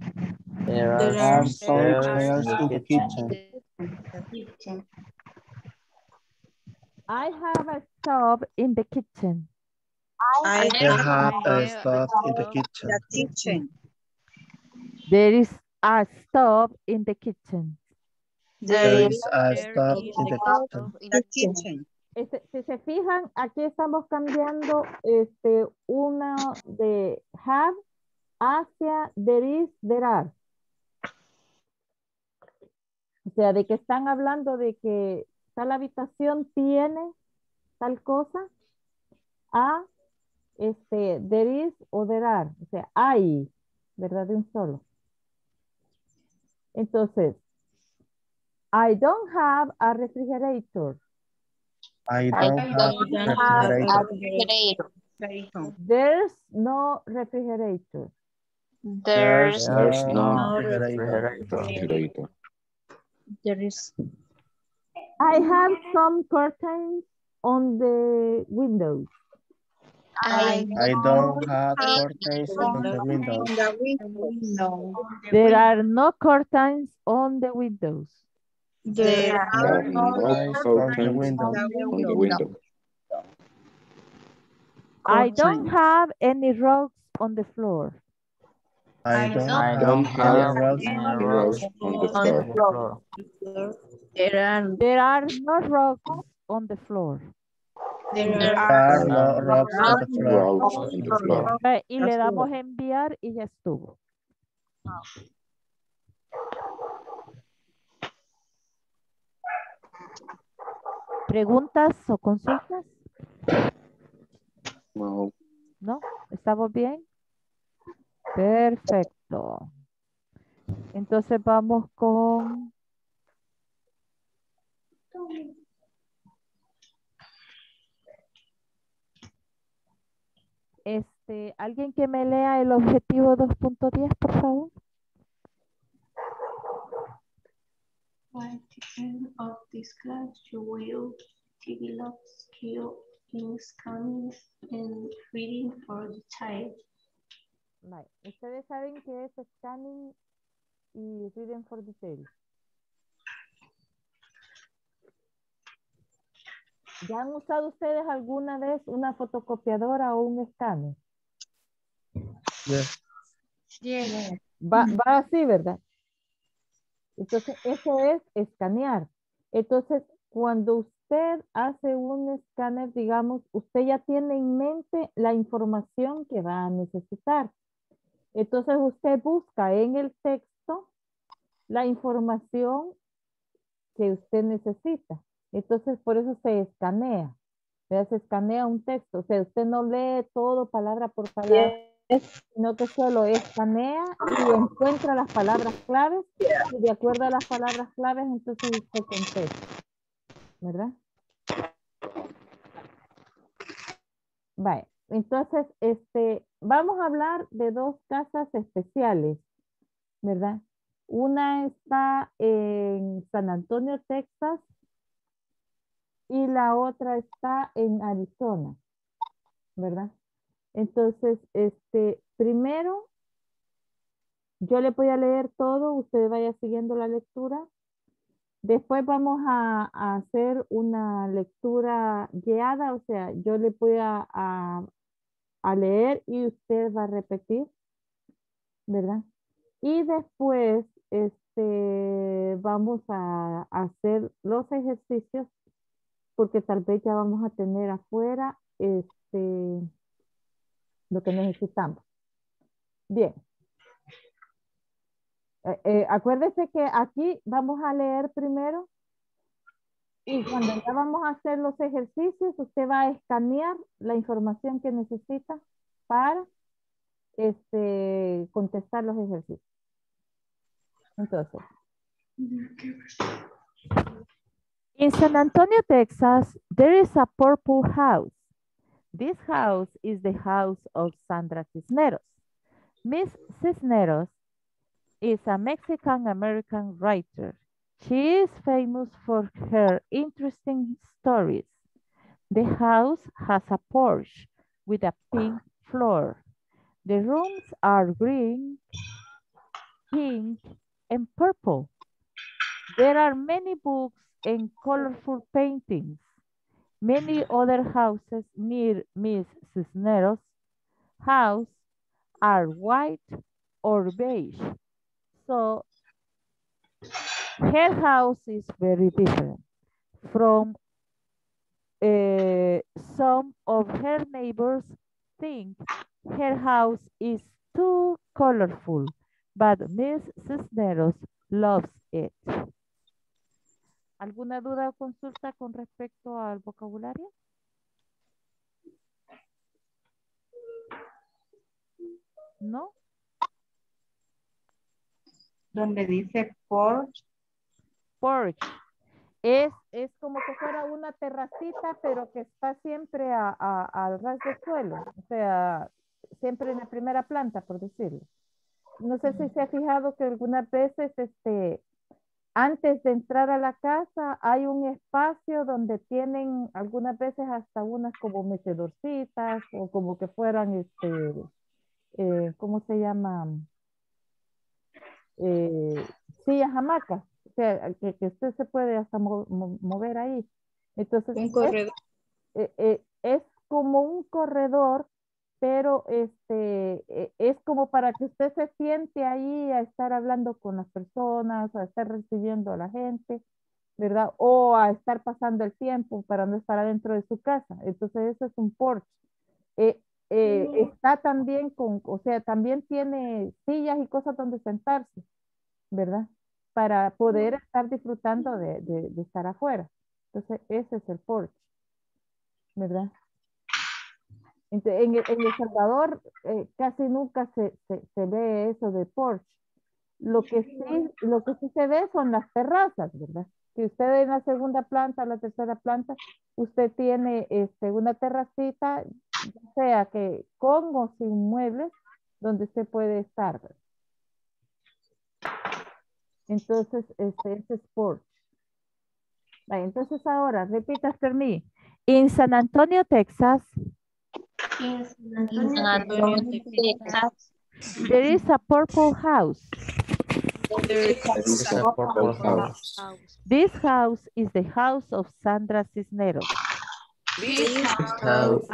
Speaker 9: There
Speaker 13: There
Speaker 9: are some chairs in the kitchen.
Speaker 1: I have a stove in the kitchen.
Speaker 11: I have a stove in the kitchen.
Speaker 4: kitchen.
Speaker 1: There is a stove in the kitchen.
Speaker 11: There is a stove in the kitchen.
Speaker 4: The kitchen.
Speaker 1: Este, si se fijan, aquí estamos cambiando este, una de have hacia there is, there are. O sea, de que están hablando de que tal habitación tiene tal cosa a este, there is o there are. O sea, hay, ¿verdad? De un solo. Entonces, I don't have a refrigerator.
Speaker 13: I don't have a refrigerator.
Speaker 1: There's no refrigerator.
Speaker 9: There's
Speaker 13: There's
Speaker 9: no
Speaker 13: no
Speaker 9: refrigerator.
Speaker 10: There is.
Speaker 1: I have some curtains on the windows.
Speaker 13: I don't have curtains on the windows.
Speaker 1: There are no curtains on the windows.
Speaker 4: There
Speaker 8: are no
Speaker 13: Curtains on the
Speaker 8: curtains
Speaker 13: windows.
Speaker 8: on the window.
Speaker 1: I don't have any rugs on the floor.
Speaker 13: I don't
Speaker 9: I
Speaker 13: have
Speaker 9: don't have
Speaker 13: any rugs
Speaker 9: any
Speaker 13: on the
Speaker 9: rugs
Speaker 8: on the
Speaker 9: on the
Speaker 8: floor.
Speaker 9: floor.
Speaker 10: There are.
Speaker 1: There are no rugs on the floor.
Speaker 10: There are.
Speaker 13: on the floor.
Speaker 1: Y le damos a enviar y ya estuvo. ¿Preguntas o consultas?
Speaker 8: No.
Speaker 1: ¿No? ¿Estamos bien? Perfecto. Entonces vamos con... Este, ¿alguien que me lea el objetivo 2.10, por favor?
Speaker 6: By the end of this class, you will develop skill in scanning and reading for the child.
Speaker 1: Vale. Ustedes saben qué es scanning y reading for details. ¿Ya han usado ustedes alguna vez una fotocopiadora o un escáner? Va, va así, ¿verdad? Entonces, eso es escanear. Entonces, cuando usted hace un escáner, digamos, usted ya tiene en mente la información que va a necesitar. Entonces, usted busca en el texto la información que usted necesita. Entonces, por eso se escanea. ¿verdad? Se escanea un texto. O sea, usted no lee todo palabra por palabra, sino que solo escanea y encuentra las palabras claves. Y de acuerdo a las palabras claves, entonces usted contesta. ¿Verdad? Vale. Entonces, este, vamos a hablar de dos casas especiales, ¿verdad? Una está en San Antonio, Texas, y la otra está en Arizona, ¿verdad? Entonces, este, primero, yo le voy a leer todo, usted vaya siguiendo la lectura. Después vamos a, hacer una lectura guiada, o sea, yo le voy a, a, a leer y usted va a repetir, ¿verdad? Y después, este, vamos a hacer los ejercicios porque tal vez ya vamos a tener afuera este, lo que necesitamos. Bien. Eh, eh, acuérdese que aquí vamos a leer primero y cuando ya vamos a hacer los ejercicios, usted va a escanear la información que necesita para este, contestar los ejercicios. Entonces. In San Antonio, Texas, there is a purple house. This house is the house of Sandra Cisneros. Miss Cisneros is a Mexican-American writer. She is famous for her interesting stories. The house has a porch with a pink floor. The rooms are green, pink, and purple. There are many books and colorful paintings. Many other houses near Miss Cisneros' house are white or beige. So her house is very different from uh, some of her neighbors think her house is too colorful, but Miss Cisneros loves it. ¿Alguna duda o consulta con respecto al vocabulario? ¿No?
Speaker 10: Donde dice porch.
Speaker 1: Porch. Es, es como que fuera una terracita, pero que está siempre a, a- al ras del suelo. O sea, siempre en la primera planta, por decirlo. No sé si se ha fijado que algunas veces, este, antes de entrar a la casa, hay un espacio donde tienen algunas veces hasta unas como mecedorcitas o como que fueran, este, eh, ¿cómo se llama? Eh, sillas hamacas. O sea, que, que usted se puede hasta mo- mo- mover ahí. Entonces,
Speaker 10: Un
Speaker 1: es-
Speaker 10: corredor.
Speaker 1: eh, es como un corredor, pero este, eh, es como para que usted se siente ahí a estar hablando con las personas, a estar recibiendo a la gente, ¿verdad? O a estar pasando el tiempo para no estar adentro de su casa. Entonces, eso es un porche. Eh, eh, está también con, o sea, también tiene sillas y cosas donde sentarse, ¿verdad? Para poder estar disfrutando de, de- de estar afuera. Entonces, ese es el porche, ¿verdad?
Speaker 3: En, en El Salvador eh, casi nunca se, se, se ve eso de porch. Lo que sí, lo que sí se ve son las terrazas, ¿verdad? Si usted en la segunda planta la tercera planta, usted tiene este, una terracita, ya sea que con o sin muebles, donde usted puede estar. ¿verdad? Entonces, este, ese es porch. Vale, entonces ahora, repita after me. In San Antonio, Texas,
Speaker 15: In
Speaker 5: San Antonio, Texas.
Speaker 3: there is a purple house.
Speaker 8: There is a purple house.
Speaker 3: This house is the house of Sandra Cisneros.
Speaker 8: This House,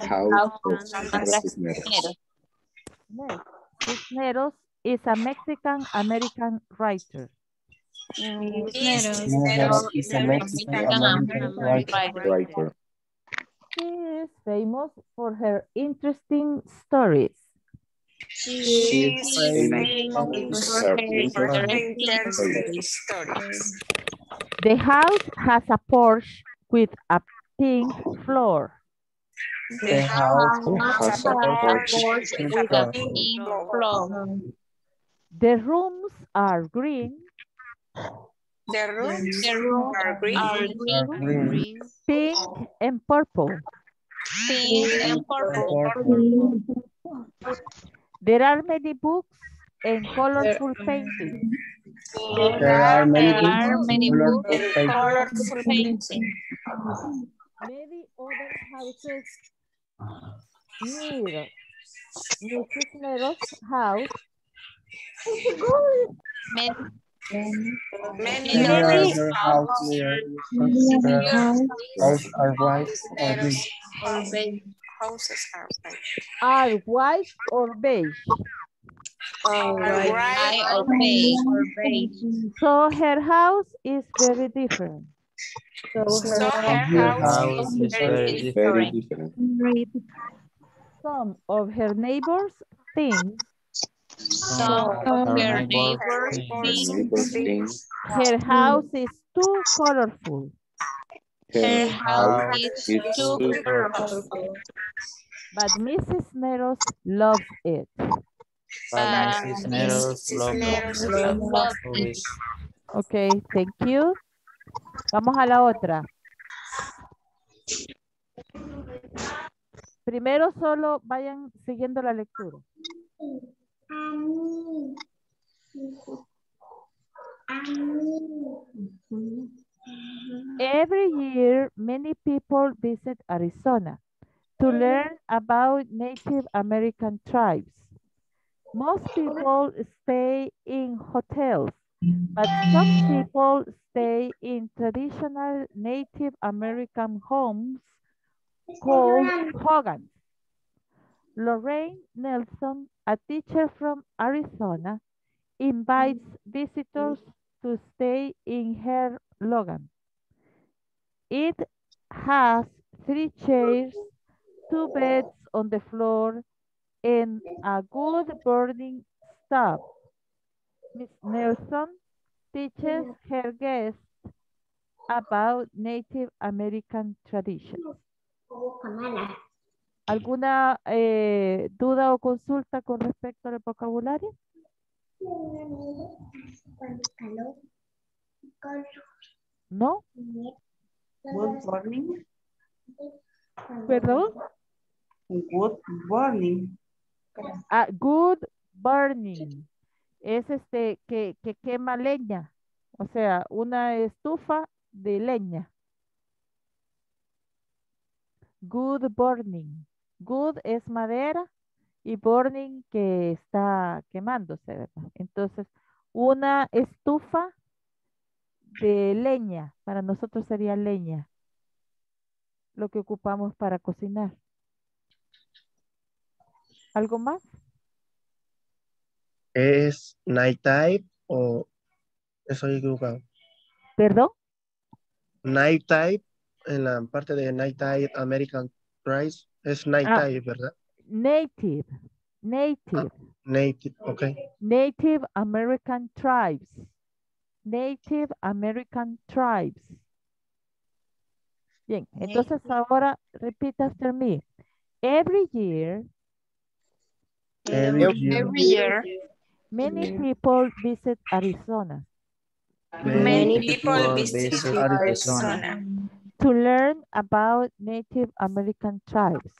Speaker 8: house of Sandra Cisneros.
Speaker 3: Cisneros is a Mexican-American writer.
Speaker 6: Cisneros is a Mexican-American writer.
Speaker 8: Writer.
Speaker 3: She is famous for her interesting stories.
Speaker 6: She is
Speaker 8: famous for her interesting stories.
Speaker 3: The house has a porch with a pink floor.
Speaker 6: The house
Speaker 8: Has a porch with a pink floor.
Speaker 3: The rooms are green,
Speaker 9: The rooms
Speaker 5: The rooms
Speaker 9: are green.
Speaker 5: are green, green,
Speaker 3: pink, and purple.
Speaker 5: pink, and purple.
Speaker 3: There are many books and colorful paintings.
Speaker 6: There are many
Speaker 5: There are many
Speaker 6: books
Speaker 5: books
Speaker 6: and
Speaker 5: and colorful paintings.
Speaker 3: Many other houses near Mrs. Cisneros' house
Speaker 5: Many,
Speaker 9: Many
Speaker 6: There
Speaker 9: others
Speaker 6: are house near Cisneros' house are white or green.
Speaker 5: or beige.
Speaker 9: houses are white.
Speaker 3: are white or beige.
Speaker 9: Are
Speaker 5: White
Speaker 9: white
Speaker 5: or beige, or beige.
Speaker 3: So her house is very different. So
Speaker 9: So
Speaker 3: her,
Speaker 9: her
Speaker 6: Your
Speaker 9: house
Speaker 6: house
Speaker 9: is
Speaker 6: is
Speaker 9: very
Speaker 8: Very
Speaker 9: different.
Speaker 8: different.
Speaker 3: some of her neighbors think
Speaker 5: Some of their neighbors think
Speaker 3: her house is too colorful.
Speaker 5: her
Speaker 8: her
Speaker 5: house is too colorful.
Speaker 3: But Mrs. Neros loves it.
Speaker 5: But
Speaker 6: Cisneros love
Speaker 9: Cisneros
Speaker 6: love
Speaker 5: love
Speaker 6: it.
Speaker 3: Okay, thank you. Vamos a la otra. Primero solo vayan siguiendo la lectura. Every year, many people visit Arizona to mm. learn about Native American tribes. Most people stay in hotels, but some people stay in traditional Native American homes called mm. hogans. Lorraine Nelson, a teacher from Arizona, invites visitors to stay in her Logan. It has three chairs, two beds on the floor, and a good burning stove. Miss Nelson teaches her guests about Native American traditions. Oh, ¿Alguna eh, duda o consulta con respecto al vocabulario? ¿No?
Speaker 4: Good morning.
Speaker 3: ¿Perdón?
Speaker 4: Good morning.
Speaker 3: Ah, good burning. Es este que, que quema leña. O sea, una estufa de leña. Good burning. Good es madera y burning que está quemándose, ¿verdad? Entonces, una estufa de leña. Para nosotros sería leña. Lo que ocupamos para cocinar. ¿Algo más?
Speaker 11: ¿Es night type o estoy equivocado?
Speaker 3: ¿Perdón?
Speaker 11: Night type, en la parte de night type American Price, es night
Speaker 3: Ah.
Speaker 11: ¿verdad?
Speaker 3: Native. Native.
Speaker 11: Native, ok.
Speaker 3: Native American tribes. Native American tribes. Bien, entonces ahora repita after me.
Speaker 1: Every year,
Speaker 11: Every year.
Speaker 5: Every year,
Speaker 1: many people visit Arizona
Speaker 5: many
Speaker 11: people
Speaker 5: people
Speaker 11: visit
Speaker 5: visit
Speaker 11: Arizona.
Speaker 5: Arizona
Speaker 1: to learn about Native American tribes.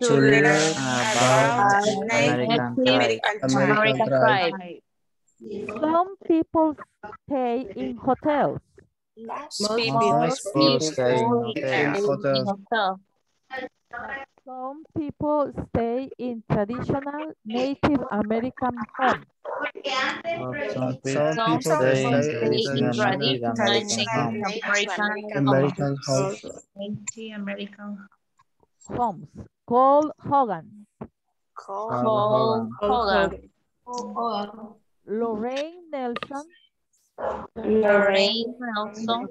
Speaker 5: to learn about
Speaker 11: American
Speaker 5: Native
Speaker 11: tribes.
Speaker 5: American tribe.
Speaker 1: Some people stay in hotels.
Speaker 5: Most people
Speaker 11: Most people stay in
Speaker 5: stay in
Speaker 9: hotels.
Speaker 5: hotel.
Speaker 1: Some people stay in traditional Native American homes.
Speaker 11: Some
Speaker 9: Some
Speaker 11: people
Speaker 9: people
Speaker 11: stay in traditional
Speaker 9: traditional
Speaker 11: Native American homes.
Speaker 5: American
Speaker 9: American house.
Speaker 5: Native American
Speaker 1: Homes called Hogan.
Speaker 5: called Hogan.
Speaker 1: Lorraine Nelson,
Speaker 5: Lorraine Nelson,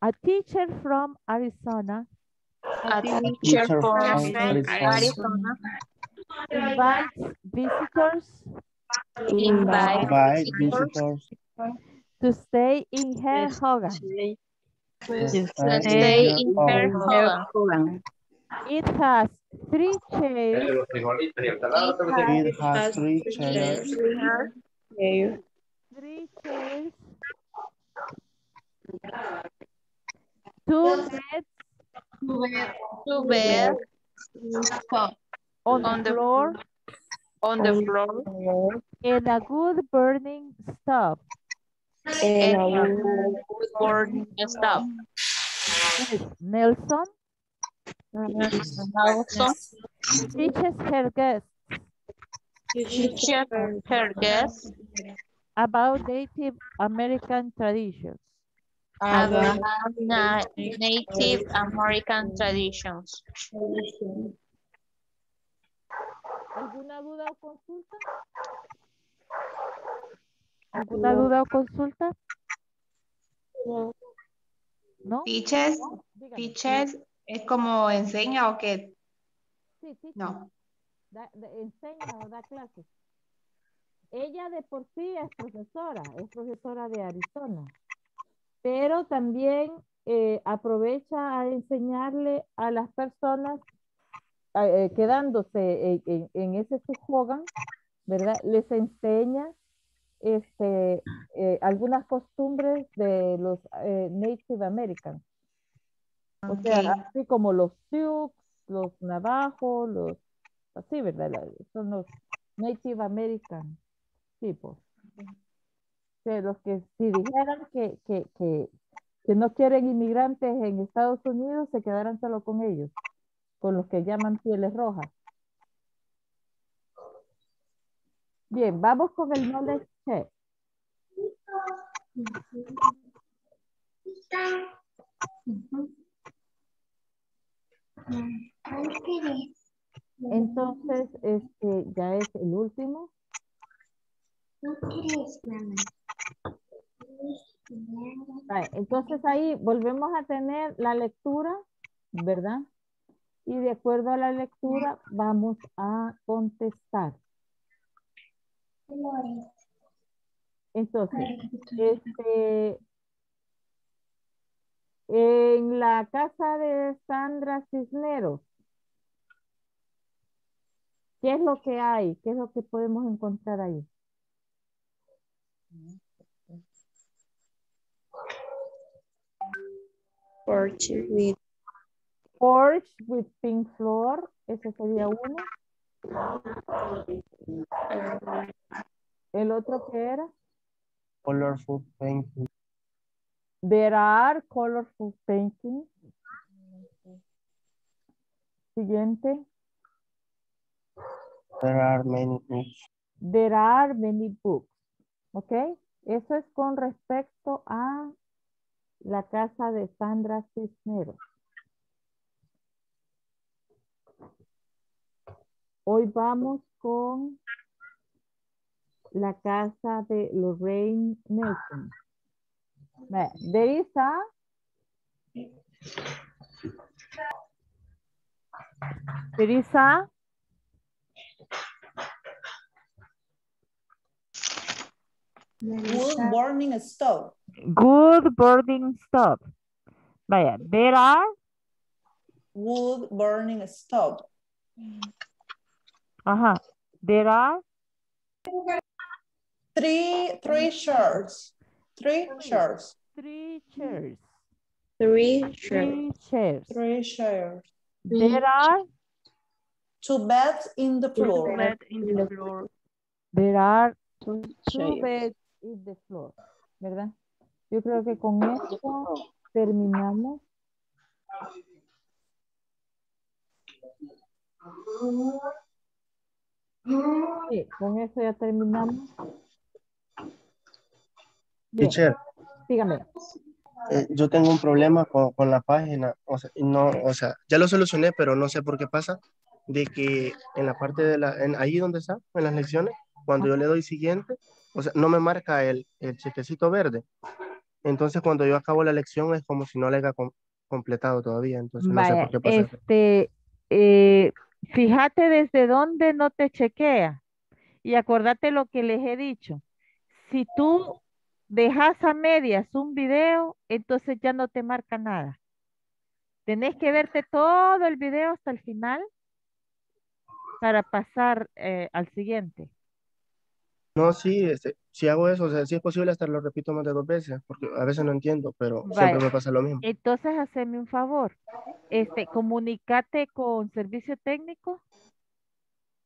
Speaker 1: a teacher from Arizona,
Speaker 5: a teacher
Speaker 11: Teacher
Speaker 5: from
Speaker 11: from Arizona.
Speaker 5: Arizona,
Speaker 1: invites visitors
Speaker 5: invite
Speaker 11: By
Speaker 5: visitors.
Speaker 11: visitors.
Speaker 1: to stay in her Hogan.
Speaker 5: to
Speaker 11: Stay
Speaker 5: stay
Speaker 11: in
Speaker 5: in
Speaker 11: her
Speaker 5: her Hogan.
Speaker 1: It has three chairs,
Speaker 11: It has three chairs,
Speaker 1: three chairs, two beds
Speaker 5: Two beds
Speaker 1: on
Speaker 5: On
Speaker 1: the floor,
Speaker 5: on the floor.
Speaker 1: And a good burning stove.
Speaker 5: and a good board stuff.
Speaker 1: Nelson?
Speaker 5: Also,
Speaker 1: teaches her guests.
Speaker 5: Teacher her guests.
Speaker 1: About Native American traditions.
Speaker 5: About na- Native American traditions.
Speaker 1: ¿Alguna duda o consulta? ¿Alguna duda o consulta? ¿No?
Speaker 2: Teachers,
Speaker 1: Dígame.
Speaker 2: teachers, ¿es como enseña o qué?
Speaker 1: Sí, sí, sí.
Speaker 2: No.
Speaker 1: Da- da- enseña o da clases. Ella de por sí es profesora, es profesora de Arizona, pero también eh, aprovecha a enseñarle a las personas eh, quedándose en, ese subhogan, ¿verdad? Les enseña este, eh, algunas costumbres de los Native Americans. O sea, así como los Sioux, los Navajos, los, así, ¿verdad? Son los Native American tipos. Que los que si dijeran que, que, que, que no quieren inmigrantes en Estados Unidos, se quedaran solo con ellos, con los que llaman pieles rojas. Bien, vamos con el knowledge check. Entonces, este ya es el último. Entonces ahí volvemos a tener la lectura, ¿verdad? Y de acuerdo a la lectura vamos a contestar. Entonces, este, en la casa de Sandra Cisneros, ¿qué es lo que hay? ¿Qué es lo que podemos encontrar ahí?
Speaker 16: Porch with
Speaker 1: Porch with pink floor, ese sería uno. ¿El otro qué era?
Speaker 11: colorful painting.
Speaker 1: There are colorful paintings. Siguiente.
Speaker 11: There are many books.
Speaker 1: There are many books. ¿Ok? Eso es con respecto a la casa de Sandra Cisneros. Hoy vamos con la casa de Lorraine Nelson. There is
Speaker 14: Wood burning stove.
Speaker 1: good burning stove. Vaya, there are
Speaker 14: wood burning stove.
Speaker 1: Ajá. There are
Speaker 14: Three, three shirts. Three shirts.
Speaker 1: three chairs.
Speaker 10: Three
Speaker 1: Three chairs.
Speaker 14: Three chairs.
Speaker 1: There are
Speaker 14: Two beds in the floor.
Speaker 3: Bed in the floor.
Speaker 1: There are
Speaker 10: Two
Speaker 1: two beds in the floor, ¿verdad? Yo creo que con esto terminamos. Sí, con eso ya terminamos. Bien,
Speaker 11: Teacher,
Speaker 1: dígame.
Speaker 11: eh, yo tengo un problema con, con la página, o sea, no, o sea, ya lo solucioné, pero no sé por qué pasa, de que en la parte de la, en, ahí donde está, en las lecciones, cuando yo le doy siguiente, o sea, no me marca el, el chequecito verde. Entonces, cuando yo acabo la lección, es como si no la haya com- completado todavía, entonces no sé por qué pasa
Speaker 1: este, eh, fíjate desde dónde no te chequea y acordate lo que les he dicho. Si tú dejas a medias un video, entonces ya no te marca nada. Tenés que verte todo el video hasta el final para pasar eh, al siguiente.
Speaker 11: No, sí, este, si hago eso, o sea, si es posible, hasta lo repito más de dos veces, porque a veces no entiendo, pero siempre
Speaker 1: Vaya.
Speaker 11: me pasa lo mismo.
Speaker 1: Entonces, haceme un favor, este, comunícate con servicio técnico,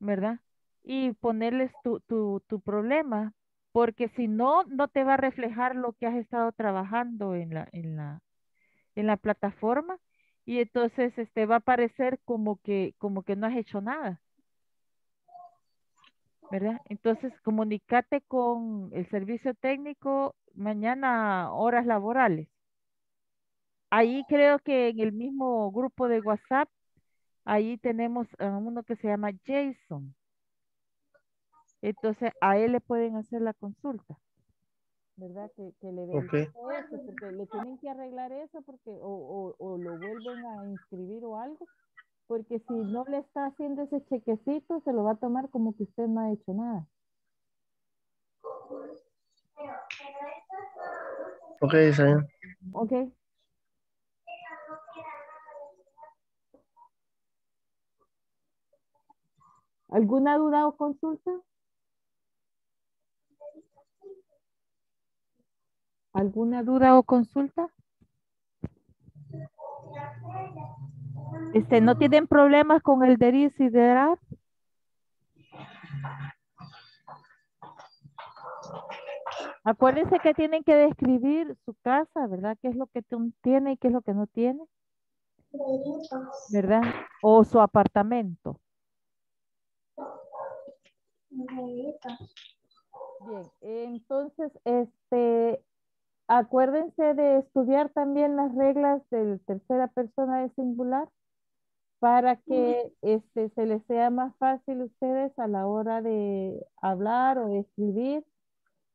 Speaker 1: ¿verdad? Y ponerles tu, tu, tu problema, porque si no, no te va a reflejar lo que has estado trabajando en la, en la, en la plataforma, y entonces este, va a parecer como que, como que no has hecho nada. ¿Verdad? Entonces, comunícate con el servicio técnico mañana, horas laborales. Ahí creo que en el mismo grupo de WhatsApp, ahí tenemos a uno que se llama Jason. Entonces, a él le pueden hacer la consulta. ¿Verdad? Que, que le
Speaker 11: Ok.
Speaker 1: verifique eso, porque le tienen que arreglar eso porque o, o, o lo vuelven a inscribir o algo, porque si no le está haciendo ese chequecito, se lo va a tomar como que usted no ha hecho nada.
Speaker 11: Ok, bien.
Speaker 1: Ok. ¿Alguna duda o consulta? ¿Alguna duda o consulta? Este, ¿no tienen problemas con el deris y derar? Acuérdense que tienen que describir su casa, ¿verdad? ¿Qué es lo que tiene y qué es lo que no tiene? ¿Verdad? O su apartamento. Bien, entonces, este, acuérdense de estudiar también las reglas de tercera persona de singular para que este, se les sea más fácil a ustedes a la hora de hablar o de escribir,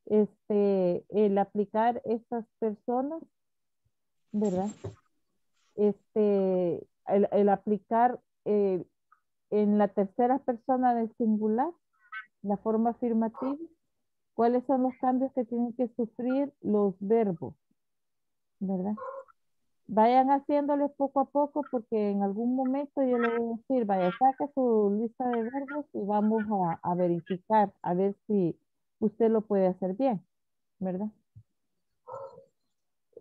Speaker 1: este, el aplicar estas personas, ¿verdad? Este, el, el aplicar eh, en la tercera persona del singular, la forma afirmativa, cuáles son los cambios que tienen que sufrir los verbos, ¿verdad? Vayan haciéndoles poco a poco porque en algún momento yo le voy a decir, vaya, saque su lista de verbos y vamos a, a verificar, a ver si usted lo puede hacer bien, ¿verdad?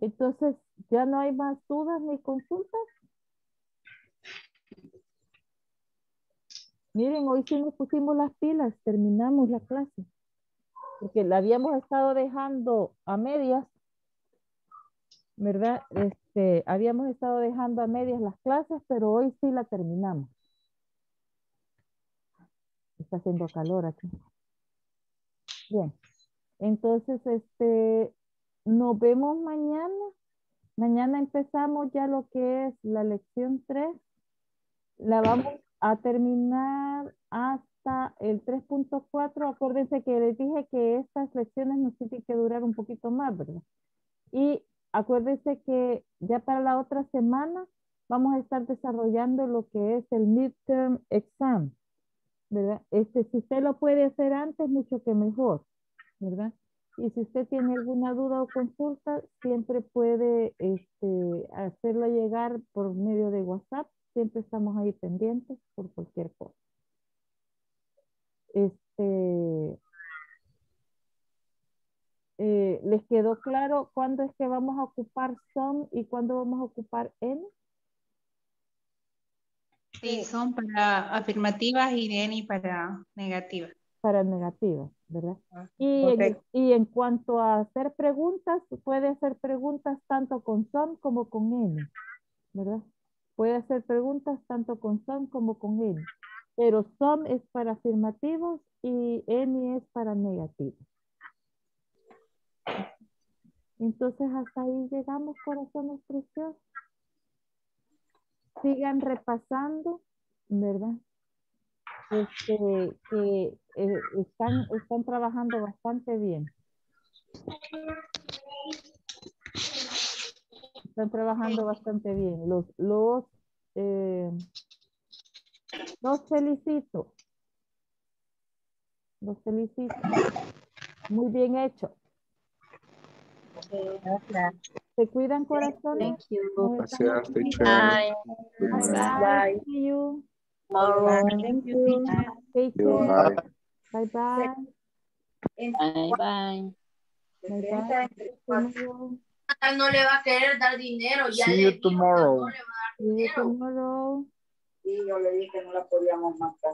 Speaker 1: Entonces, ¿ya no hay más dudas ni consultas? Miren, hoy sí nos pusimos las pilas, terminamos la clase. Porque la habíamos estado dejando a medias, ¿verdad? Este, habíamos estado dejando a medias las clases, pero hoy sí la terminamos. Está haciendo calor aquí. Bien. Entonces, este, nos vemos mañana. Mañana empezamos ya lo que es la lección 3. La vamos a terminar hasta el 3.4. Acuérdense que les dije que estas lecciones nos tienen que durar un poquito más, ¿verdad? Y acuérdense que ya para la otra semana vamos a estar desarrollando lo que es el midterm exam, ¿verdad? Este, si usted lo puede hacer antes, mucho que mejor, ¿verdad? Y si usted tiene alguna duda o consulta, siempre puede este, hacerlo llegar por medio de WhatsApp siempre estamos ahí pendientes por cualquier cosa. Este, eh, ¿Les quedó claro cuándo es que vamos a ocupar son y cuándo vamos a ocupar en?
Speaker 2: Sí, son para afirmativas y Denny para negativas.
Speaker 1: Para negativas, ¿verdad? Y,
Speaker 2: ok.
Speaker 1: en, y en cuanto a hacer preguntas, puede hacer preguntas tanto con son como con n, ¿verdad? Puede hacer preguntas tanto con son como con n. Pero son es para afirmativos y n es para negativos. Entonces hasta ahí llegamos, corazones preciosos. Sigan repasando, ¿verdad? Este, que eh, están, están trabajando bastante bien. Están trabajando bastante bien. Los, los, eh, los felicito. Los felicito. Muy bien hecho. Se cuidan corazones. Nos estamos
Speaker 8: Gracias, teacher.
Speaker 1: Bye bye. See you.
Speaker 3: Thank you, teacher.
Speaker 1: Take
Speaker 8: You,
Speaker 1: care.
Speaker 8: bye.
Speaker 1: Bye bye.
Speaker 3: Bye, bye.
Speaker 1: Bye bye.
Speaker 17: No le va a querer dar dinero. Ya
Speaker 13: See you tomorrow.
Speaker 17: no le va a dar
Speaker 1: See you tomorrow.
Speaker 17: Y yo le dije que no la podíamos matar.